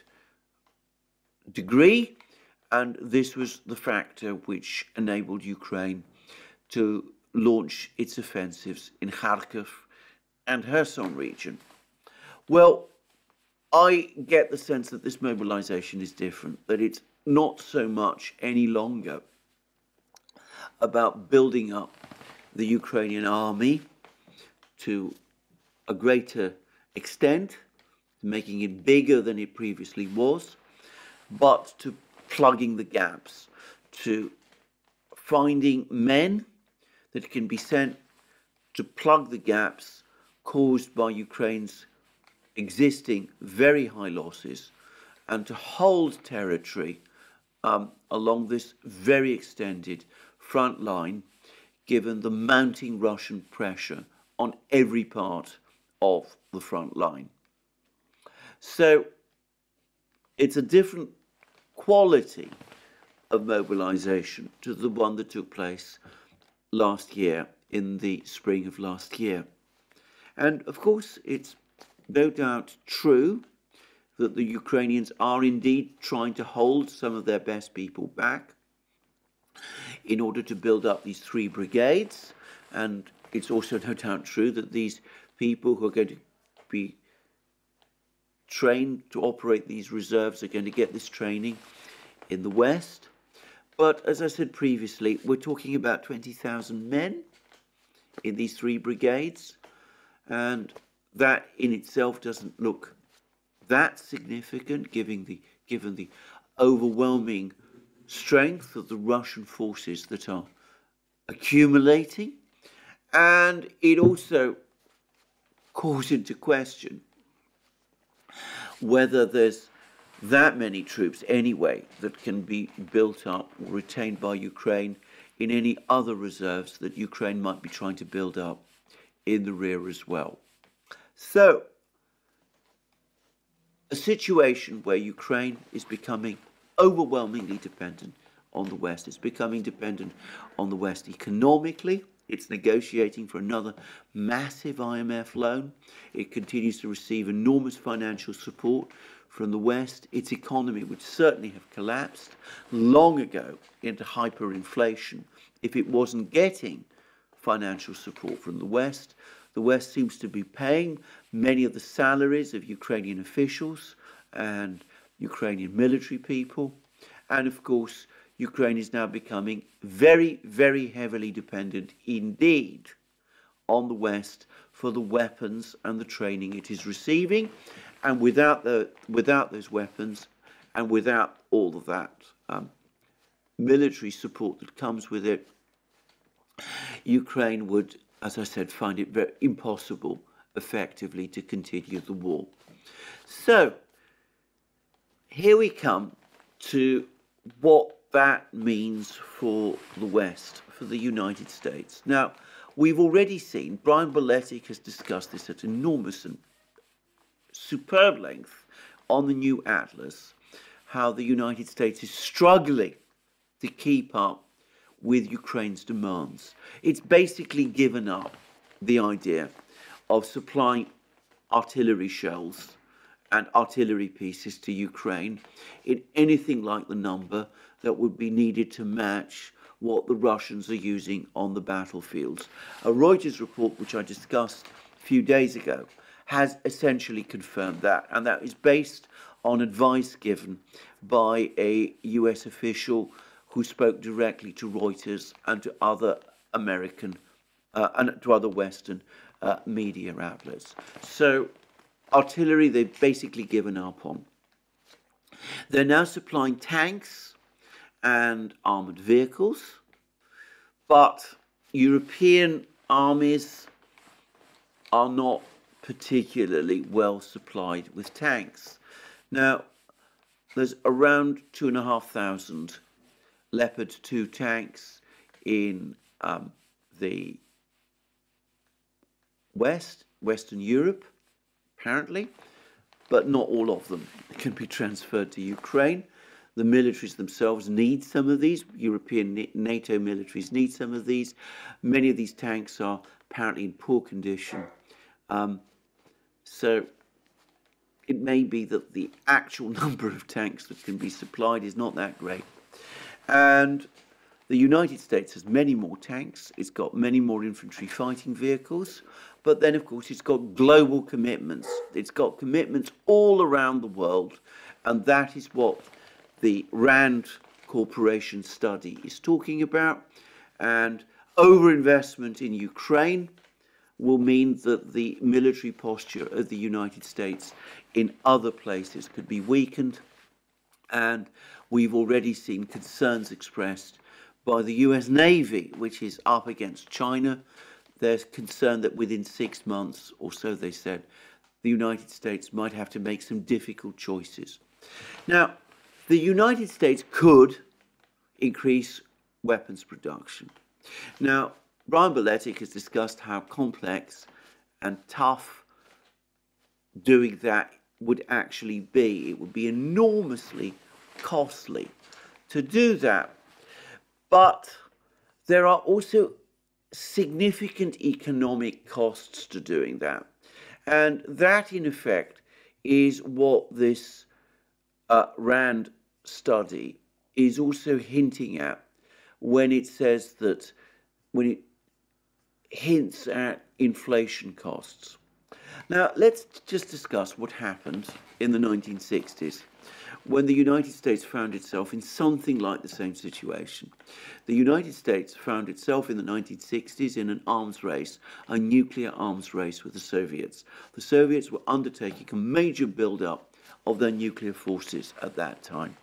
degree, and this was the factor which enabled Ukraine to launch its offensives in Kharkiv and Kherson region. Well, I get the sense that this mobilization is different, that it's not so much any longer about building up the Ukrainian army to a greater extent, making it bigger than it previously was, but to plugging the gaps, to finding men that can be sent to plug the gaps caused by Ukraine's existing very high losses and to hold territory um, along this very extended front line given the mounting Russian pressure on every part of the front line. So it's a different quality of mobilization to the one that took place last year in the spring of last year. And of course, it's no doubt true that the Ukrainians are indeed trying to hold some of their best people back in order to build up these three brigades. And it's also no doubt true that these people who are going to be trained to operate these reserves are going to get this training in the West. But as I said previously, we're talking about 20,000 men in these three brigades. And that in itself doesn't look that significant, given the, given the overwhelming strength of the Russian forces that are accumulating. And it also calls into question whether there's that many troops anyway that can be built up or retained by Ukraine in any other reserves that Ukraine might be trying to build up in the rear as well. So, a situation where Ukraine is becoming overwhelmingly dependent on the West. It's becoming dependent on the West economically. It's negotiating for another massive IMF loan. It continues to receive enormous financial support from the West. Its economy would certainly have collapsed long ago into hyperinflation if it wasn't getting financial support from the West. The West seems to be paying many of the salaries of Ukrainian officials and Ukrainian military people. And of course, Ukraine is now becoming very, very heavily dependent indeed on the West for the weapons and the training it is receiving. And without, the, without those weapons and without all of that um, military support that comes with it, Ukraine would as I said, find it very impossible effectively to continue the war. So, here we come to what that means for the West, for the United States. Now, we've already seen, Brian Berletic has discussed this at enormous and superb length on the new Atlas, how the United States is struggling to keep up with Ukraine's demands. It's basically given up the idea of supplying artillery shells and artillery pieces to Ukraine in anything like the number that would be needed to match what the Russians are using on the battlefields. A Reuters report, which I discussed a few days ago, has essentially confirmed that, and that is based on advice given by a US official who spoke directly to Reuters and to other American uh, and to other Western uh, media outlets. So, artillery they've basically given up on. They're now supplying tanks and armored vehicles, but European armies are not particularly well supplied with tanks. Now, there's around two and a half thousand Leopard 2 tanks in um, the West, Western Europe, apparently, but not all of them can be transferred to Ukraine. The militaries themselves need some of these. European NATO militaries need some of these. Many of these tanks are apparently in poor condition. Um, so it may be that the actual number of tanks that can be supplied is not that great. And the United States has many more tanks, it's got many more infantry fighting vehicles, but then, of course, it's got global commitments. It's got commitments all around the world, and that is what the RAND Corporation study is talking about. And overinvestment in Ukraine will mean that the military posture of the United States in other places could be weakened. And we've already seen concerns expressed by the US Navy, which is up against China. There's concern that within six months or so, they said, the United States might have to make some difficult choices. Now, the United States could increase weapons production. Now, Brian Berletic has discussed how complex and tough doing that would actually be. It would be enormously costly to do that. But there are also significant economic costs to doing that. And that, in effect, is what this uh, RAND study is also hinting at when it says that, when it hints at inflation costs. Now, let's just discuss what happened in the 1960s when the United States found itself in something like the same situation. The United States found itself in the 1960s in an arms race, a nuclear arms race with the Soviets. The Soviets were undertaking a major build-up of their nuclear forces at that time.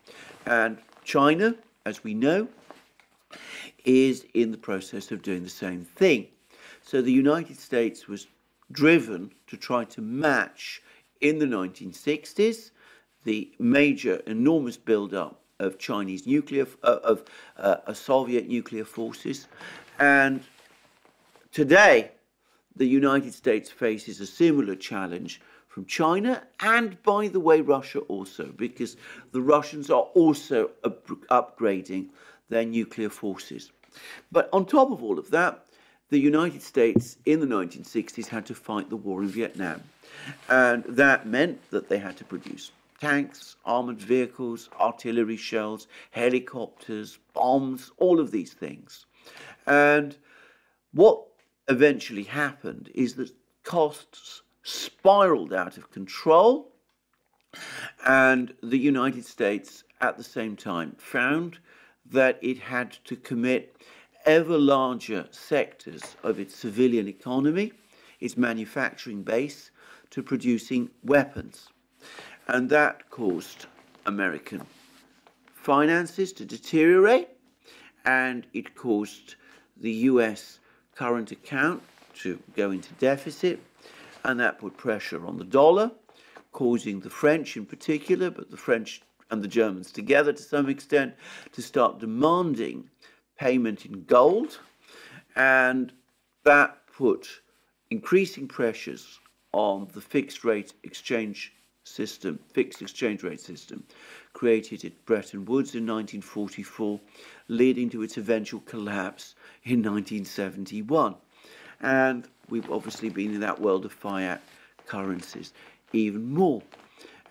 And China, as we know, is in the process of doing the same thing. So the United States was driven to try to match in the 1960s the major, enormous build-up of Chinese nuclear, uh, of uh, Soviet nuclear forces. And today, the United States faces a similar challenge from China and, by the way, Russia also, because the Russians are also up upgrading their nuclear forces. But on top of all of that, the United States in the 1960s had to fight the war in Vietnam. And that meant that they had to produce tanks, armored vehicles, artillery shells, helicopters, bombs, all of these things. And what eventually happened is that costs spiraled out of control, and the United States at the same time found that it had to commit ever larger sectors of its civilian economy, its manufacturing base, to producing weapons. And that caused American finances to deteriorate, and it caused the US current account to go into deficit, and that put pressure on the dollar, causing the French in particular, but the French and the Germans together to some extent, to start demanding payment in gold, and that put increasing pressures on the fixed rate exchange system, fixed exchange rate system, created at Bretton Woods in 1944, leading to its eventual collapse in 1971. And we've obviously been in that world of fiat currencies even more.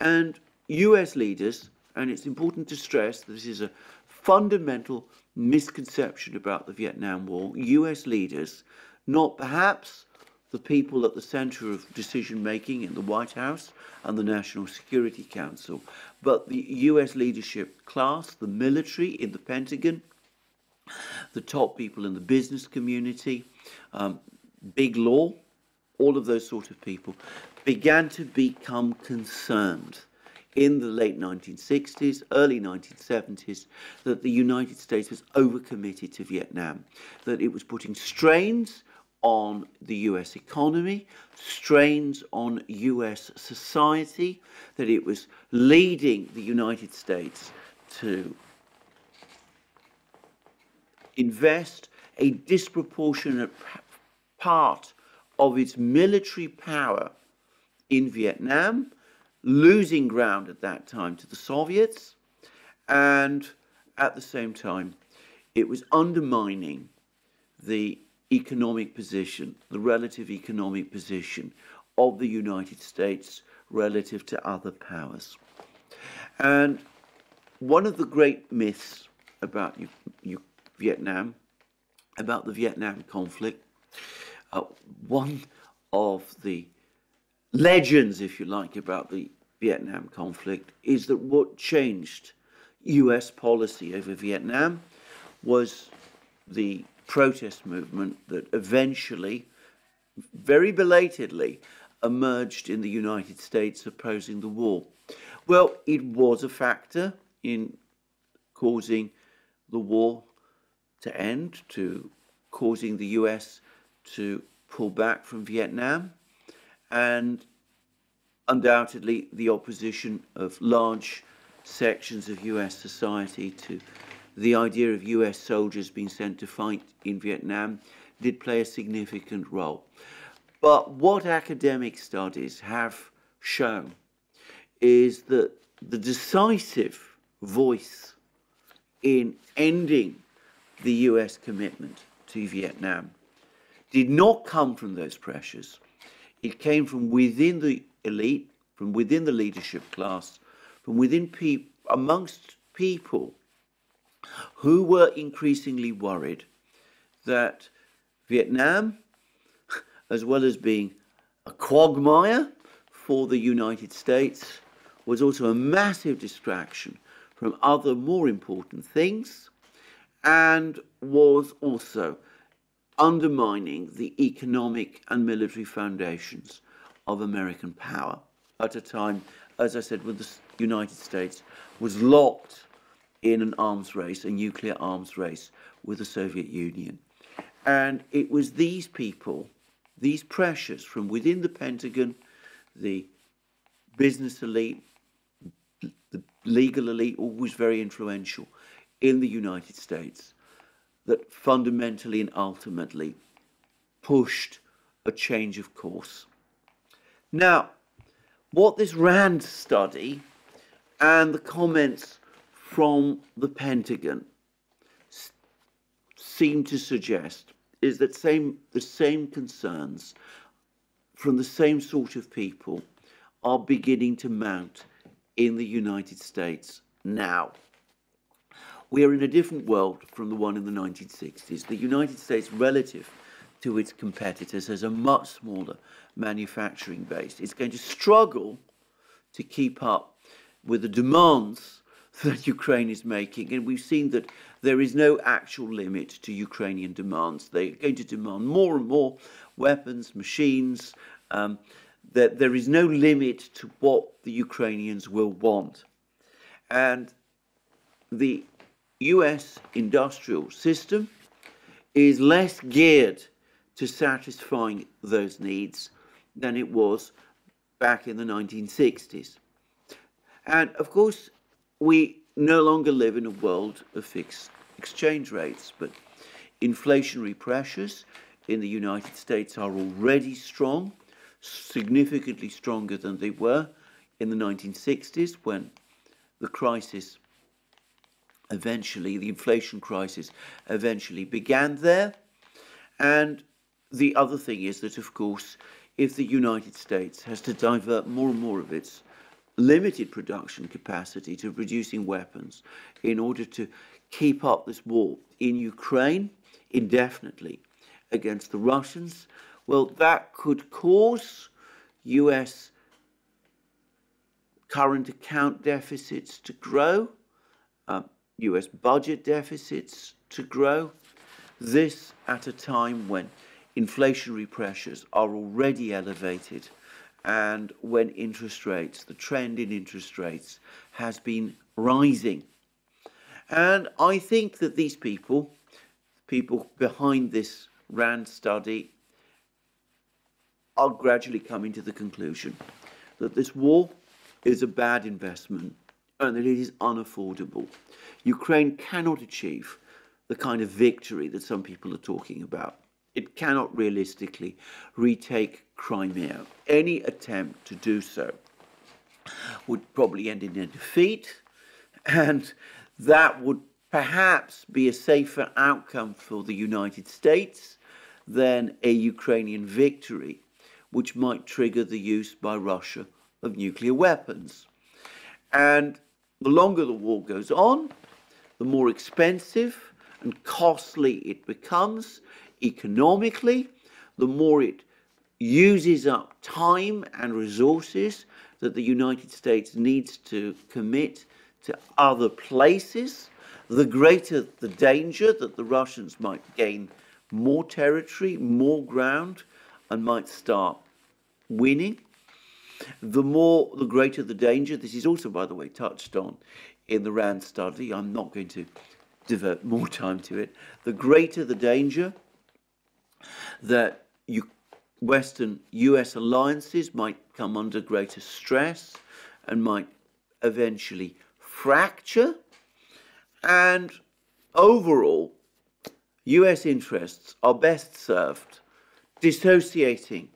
And US leaders, and it's important to stress that this is a fundamental misconception about the Vietnam War, US leaders, not perhaps the people at the center of decision making in the White House and the National Security Council, but the US leadership class, the military in the Pentagon, the top people in the business community, um, big law, all of those sort of people, began to become concerned in the late 1960s, early 1970s, that the United States was overcommitted to Vietnam, that it was putting strains on the US economy, strains on US society, that it was leading the United States to invest a disproportionate part of its military power in Vietnam, losing ground at that time to the Soviets, and at the same time, it was undermining the economic position, the relative economic position of the United States relative to other powers. And one of the great myths about you, you, Vietnam, about the Vietnam conflict, uh, one of the legends, if you like, about the Vietnam conflict is that what changed US policy over Vietnam was the protest movement that eventually, very belatedly, emerged in the United States opposing the war. Well, it was a factor in causing the war to end, to causing the US to pull back from Vietnam, and undoubtedly the opposition of large sections of US society to the idea of US soldiers being sent to fight in Vietnam did play a significant role. But what academic studies have shown is that the decisive voice in ending the US commitment to Vietnam did not come from those pressures. It came from within the elite, from within the leadership class, from within amongst people who were increasingly worried that Vietnam, as well as being a quagmire for the United States, was also a massive distraction from other more important things and was also undermining the economic and military foundations of American power at a time, as I said, when the United States was locked in an arms race, a nuclear arms race with the Soviet Union. And it was these people, these pressures from within the Pentagon, the business elite, the legal elite, always very influential in the United States, that fundamentally and ultimately pushed a change of course. Now, what this RAND study and the comments from the Pentagon seem to suggest is that same, the same concerns from the same sort of people are beginning to mount in the United States now. We are in a different world from the one in the 1960s. The United States, relative to its competitors, has a much smaller manufacturing base. It's going to struggle to keep up with the demands that Ukraine is making. And we've seen that there is no actual limit to Ukrainian demands. They're going to demand more and more weapons, machines. Um, that there is no limit to what the Ukrainians will want. And the US industrial system is less geared to satisfying those needs than it was back in the 1960s. And of course, we no longer live in a world of fixed exchange rates, but inflationary pressures in the United States are already strong, significantly stronger than they were in the 1960s when the crisis eventually, the inflation crisis eventually began there. And the other thing is that, of course, if the United States has to divert more and more of its limited production capacity to producing weapons in order to keep up this war in Ukraine indefinitely against the Russians, well, that could cause US current account deficits to grow, US budget deficits to grow. This at a time when inflationary pressures are already elevated and when interest rates, the trend in interest rates has been rising. And I think that these people, people behind this RAND study, are gradually coming to the conclusion that this war is a bad investment that it is unaffordable. Ukraine cannot achieve the kind of victory that some people are talking about. it cannot realistically retake Crimea. Any attempt to do so would probably end in a defeat, and that would perhaps be a safer outcome for the United States than a Ukrainian victory, which might trigger the use by Russia of nuclear weapons. And the longer the war goes on, the more expensive and costly it becomes economically, the more it uses up time and resources that the United States needs to commit to other places, the greater the danger that the Russians might gain more territory, more ground, and might start winning. The more, the greater the danger. This is also, by the way, touched on in the RAND study. I'm not going to devote more time to it. The greater the danger that you, Western US alliances might come under greater stress and might eventually fracture. And overall, US interests are best served dissociating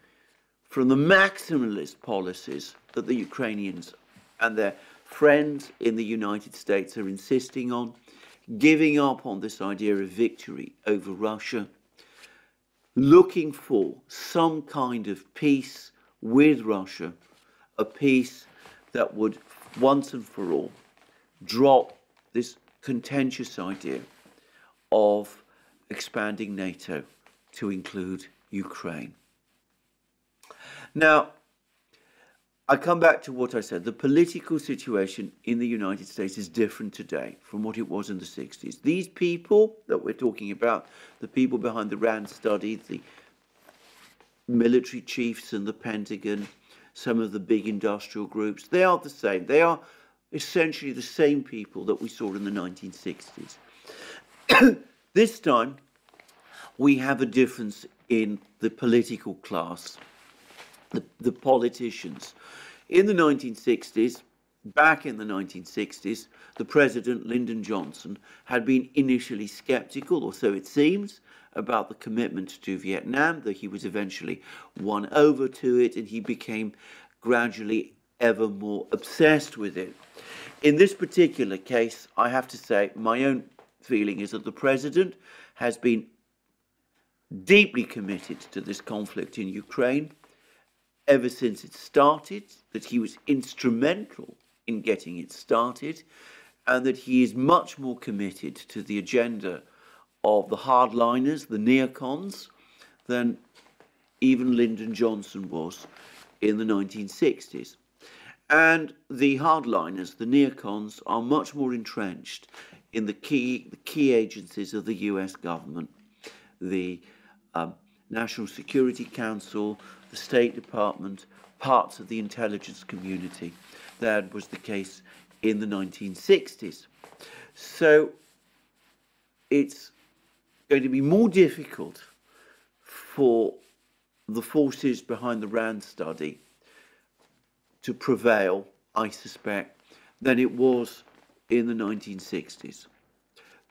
from the maximalist policies that the Ukrainians and their friends in the United States are insisting on, giving up on this idea of victory over Russia, looking for some kind of peace with Russia, a peace that would once and for all drop this contentious idea of expanding NATO to include Ukraine. Now, I come back to what I said. The political situation in the United States is different today from what it was in the 60s. These people that we're talking about, the people behind the RAND study, the military chiefs and the Pentagon, some of the big industrial groups, they are the same. They are essentially the same people that we saw in the 1960s. this time, we have a difference in the political class, the, the politicians. In the 1960s, back in the 1960s, the president, Lyndon Johnson, had been initially skeptical, or so it seems, about the commitment to Vietnam, though he was eventually won over to it and he became gradually ever more obsessed with it. In this particular case, I have to say, my own feeling is that the president has been deeply committed to this conflict in Ukraine ever since it started, that he was instrumental in getting it started, and that he is much more committed to the agenda of the hardliners, the neocons, than even Lyndon Johnson was in the 1960s. And the hardliners, the neocons, are much more entrenched in the key, the key agencies of the US government, the um, National Security Council, the State Department, parts of the intelligence community. That was the case in the 1960s. So it's going to be more difficult for the forces behind the RAND study to prevail, I suspect, than it was in the 1960s.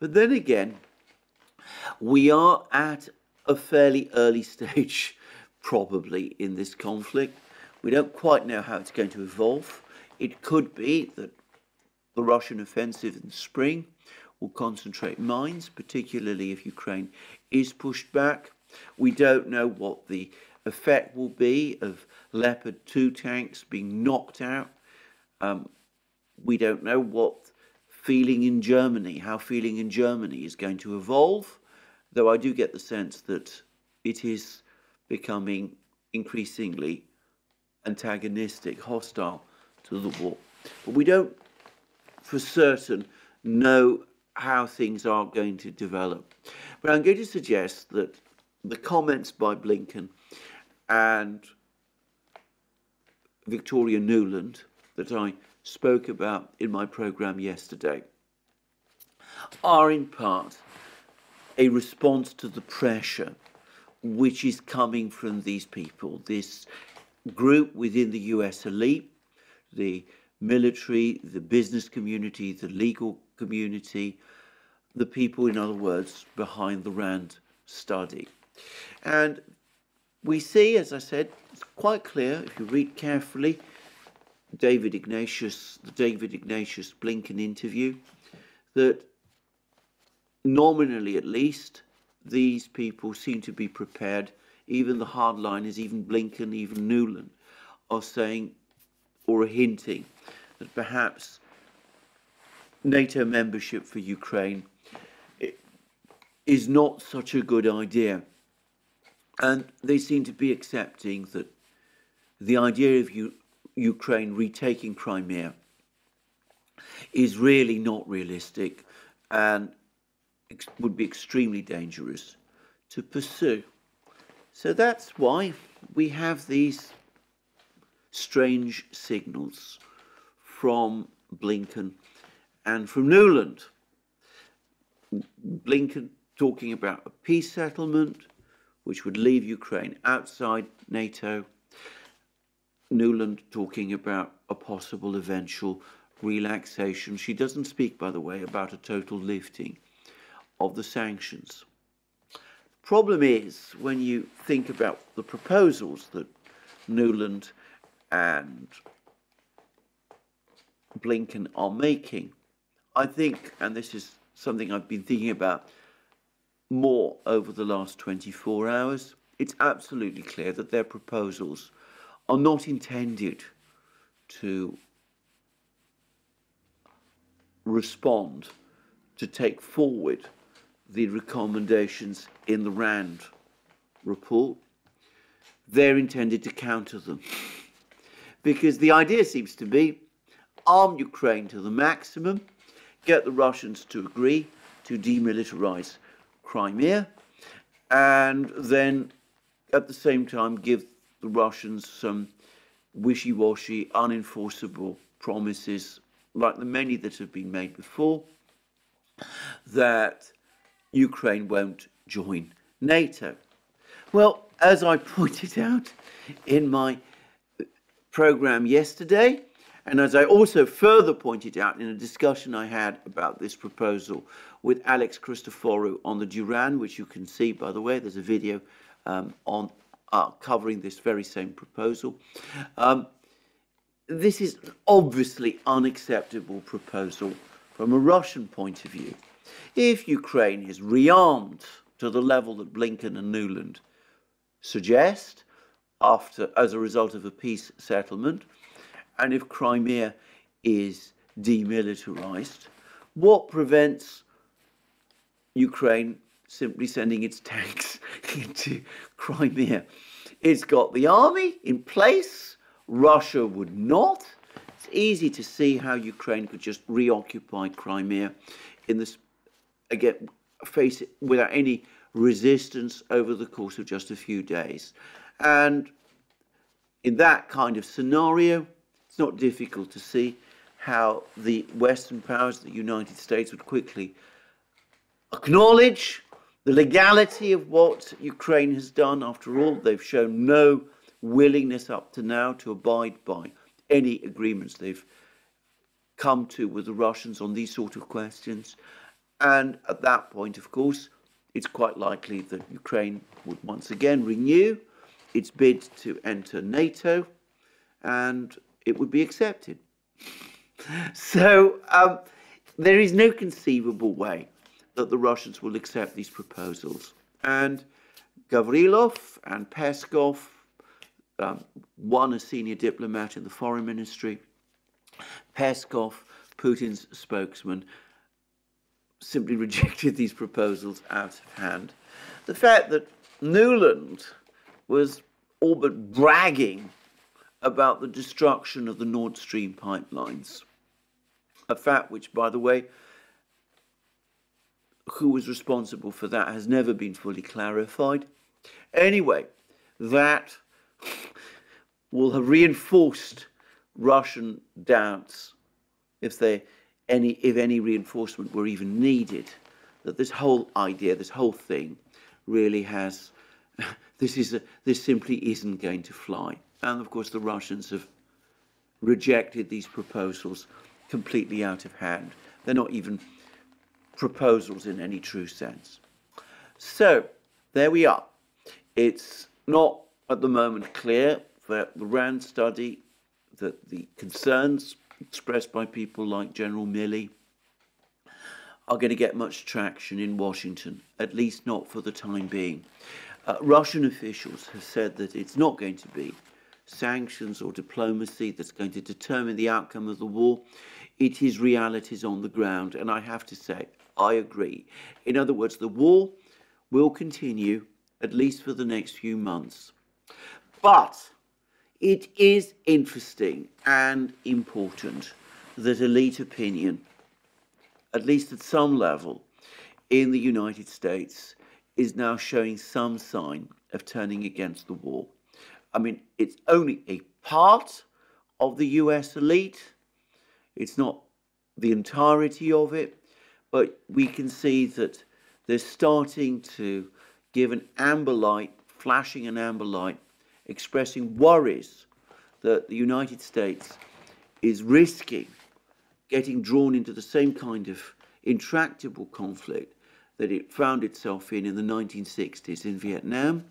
But then again, we are at a fairly early stage, probably, in this conflict. We don't quite know how it's going to evolve. It could be that the Russian offensive in spring will concentrate mines, particularly if Ukraine is pushed back. We don't know what the effect will be of Leopard 2 tanks being knocked out. Um, we don't know what feeling in Germany, how feeling in Germany is going to evolve though I do get the sense that it is becoming increasingly antagonistic, hostile to the war. But we don't for certain know how things are going to develop. But I'm going to suggest that the comments by Blinken and Victoria Nuland that I spoke about in my program yesterday are in part a response to the pressure which is coming from these people, this group within the US elite, the military, the business community, the legal community, the people, in other words, behind the RAND study. And we see, as I said, it's quite clear if you read carefully David Ignatius, the David Ignatius Blinken interview, that nominally at least, these people seem to be prepared, even the hardliners, even Blinken, even Nuland, are saying or hinting that perhaps NATO membership for Ukraine is not such a good idea. And they seem to be accepting that the idea of U Ukraine retaking Crimea is really not realistic and would be extremely dangerous to pursue. So that's why we have these strange signals from Blinken and from Nuland. Blinken talking about a peace settlement which would leave Ukraine outside NATO. Nuland talking about a possible eventual relaxation. She doesn't speak, by the way, about a total lifting of the sanctions. The Problem is, when you think about the proposals that Nuland and Blinken are making, I think, and this is something I've been thinking about more over the last 24 hours, it's absolutely clear that their proposals are not intended to respond, to take forward the recommendations in the RAND report. They're intended to counter them. because the idea seems to be arm Ukraine to the maximum, get the Russians to agree to demilitarize Crimea, and then at the same time give the Russians some wishy-washy, unenforceable promises, like the many that have been made before, that Ukraine won't join NATO. Well, as I pointed out in my program yesterday, and as I also further pointed out in a discussion I had about this proposal with Alex Christoforou on the Duran, which you can see, by the way, there's a video um, on uh, covering this very same proposal. Um, this is obviously unacceptable proposal from a Russian point of view. If Ukraine is rearmed to the level that Blinken and Nuland suggest, after as a result of a peace settlement, and if Crimea is demilitarized, what prevents Ukraine simply sending its tanks into Crimea? It's got the army in place. Russia would not. It's easy to see how Ukraine could just reoccupy Crimea in this again face it without any resistance over the course of just a few days. And in that kind of scenario, it's not difficult to see how the Western powers, the United States, would quickly acknowledge the legality of what Ukraine has done. After all, they've shown no willingness up to now to abide by any agreements they've come to with the Russians on these sort of questions. And at that point, of course, it's quite likely that Ukraine would once again renew its bid to enter NATO. And it would be accepted. so um, there is no conceivable way that the Russians will accept these proposals. And Gavrilov and Peskov, um, one a senior diplomat in the foreign ministry, Peskov, Putin's spokesman, simply rejected these proposals out of hand. The fact that Nuland was all but bragging about the destruction of the Nord Stream pipelines. A fact which, by the way, who was responsible for that has never been fully clarified. Anyway, that will have reinforced Russian doubts if they any if any reinforcement were even needed that this whole idea this whole thing really has this is a, this simply isn't going to fly and of course, the Russians have rejected these proposals completely out of hand. They're not even proposals in any true sense. So, there we are. It's not at the moment clear that the RAND study, that the concerns expressed by people like General Milley are going to get much traction in Washington, at least not for the time being. Uh, Russian officials have said that it's not going to be sanctions or diplomacy that's going to determine the outcome of the war. It is realities on the ground, and I have to say, I agree. In other words, the war will continue at least for the next few months. But it is interesting and important that elite opinion, at least at some level, in the United States is now showing some sign of turning against the war. I mean, it's only a part of the US elite, it's not the entirety of it, but we can see that they're starting to give an amber light, flashing an amber light expressing worries that the United States is risking getting drawn into the same kind of intractable conflict that it found itself in in the 1960s in Vietnam,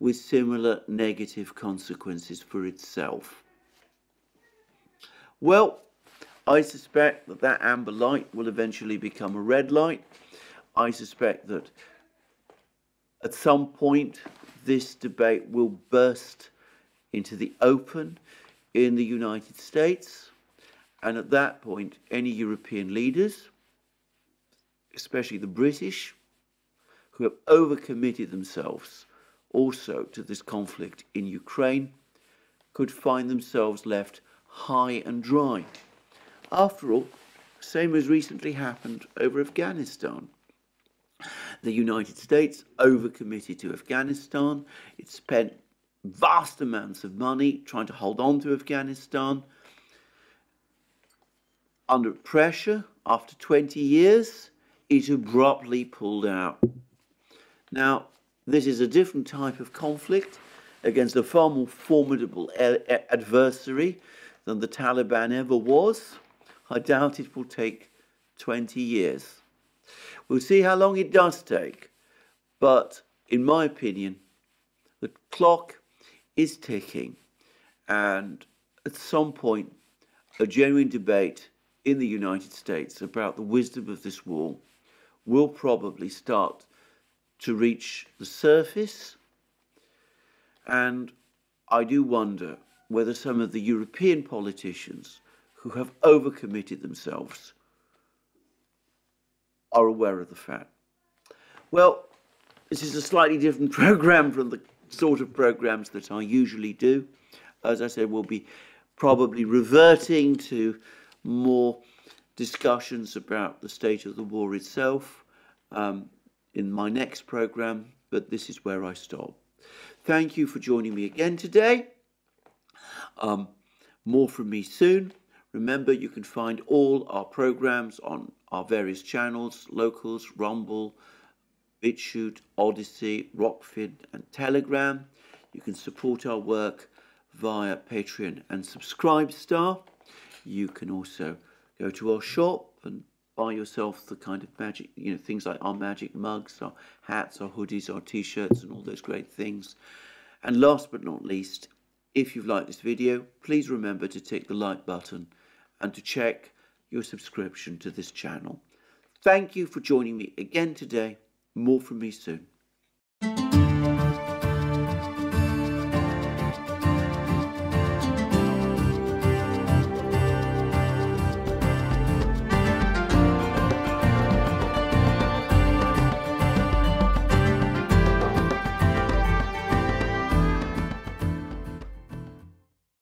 with similar negative consequences for itself. Well, I suspect that that amber light will eventually become a red light. I suspect that at some point this debate will burst into the open in the United States. And at that point, any European leaders, especially the British, who have overcommitted themselves also to this conflict in Ukraine, could find themselves left high and dry. After all, same as recently happened over Afghanistan. The United States overcommitted to Afghanistan. It spent vast amounts of money trying to hold on to Afghanistan. Under pressure, after 20 years, it abruptly pulled out. Now, this is a different type of conflict against a far more formidable adversary than the Taliban ever was. I doubt it will take 20 years. We'll see how long it does take. But in my opinion, the clock is ticking. And at some point, a genuine debate in the United States about the wisdom of this war will probably start to reach the surface. And I do wonder whether some of the European politicians who have overcommitted themselves are aware of the fact. Well, this is a slightly different program from the sort of programs that I usually do. As I said, we'll be probably reverting to more discussions about the state of the war itself um, in my next program, but this is where I stop. Thank you for joining me again today. Um, more from me soon. Remember, you can find all our programs on our various channels, Locals, Rumble, BitChute, Odysee, Rokfin and Telegram. You can support our work via Patreon and Subscribestar. You can also go to our shop and buy yourself the kind of magic, you know, things like our magic mugs, our hats, our hoodies, our t-shirts and all those great things. And last but not least, if you've liked this video, please remember to tick the like button and to check your subscription to this channel. Thank you for joining me again today. More from me soon.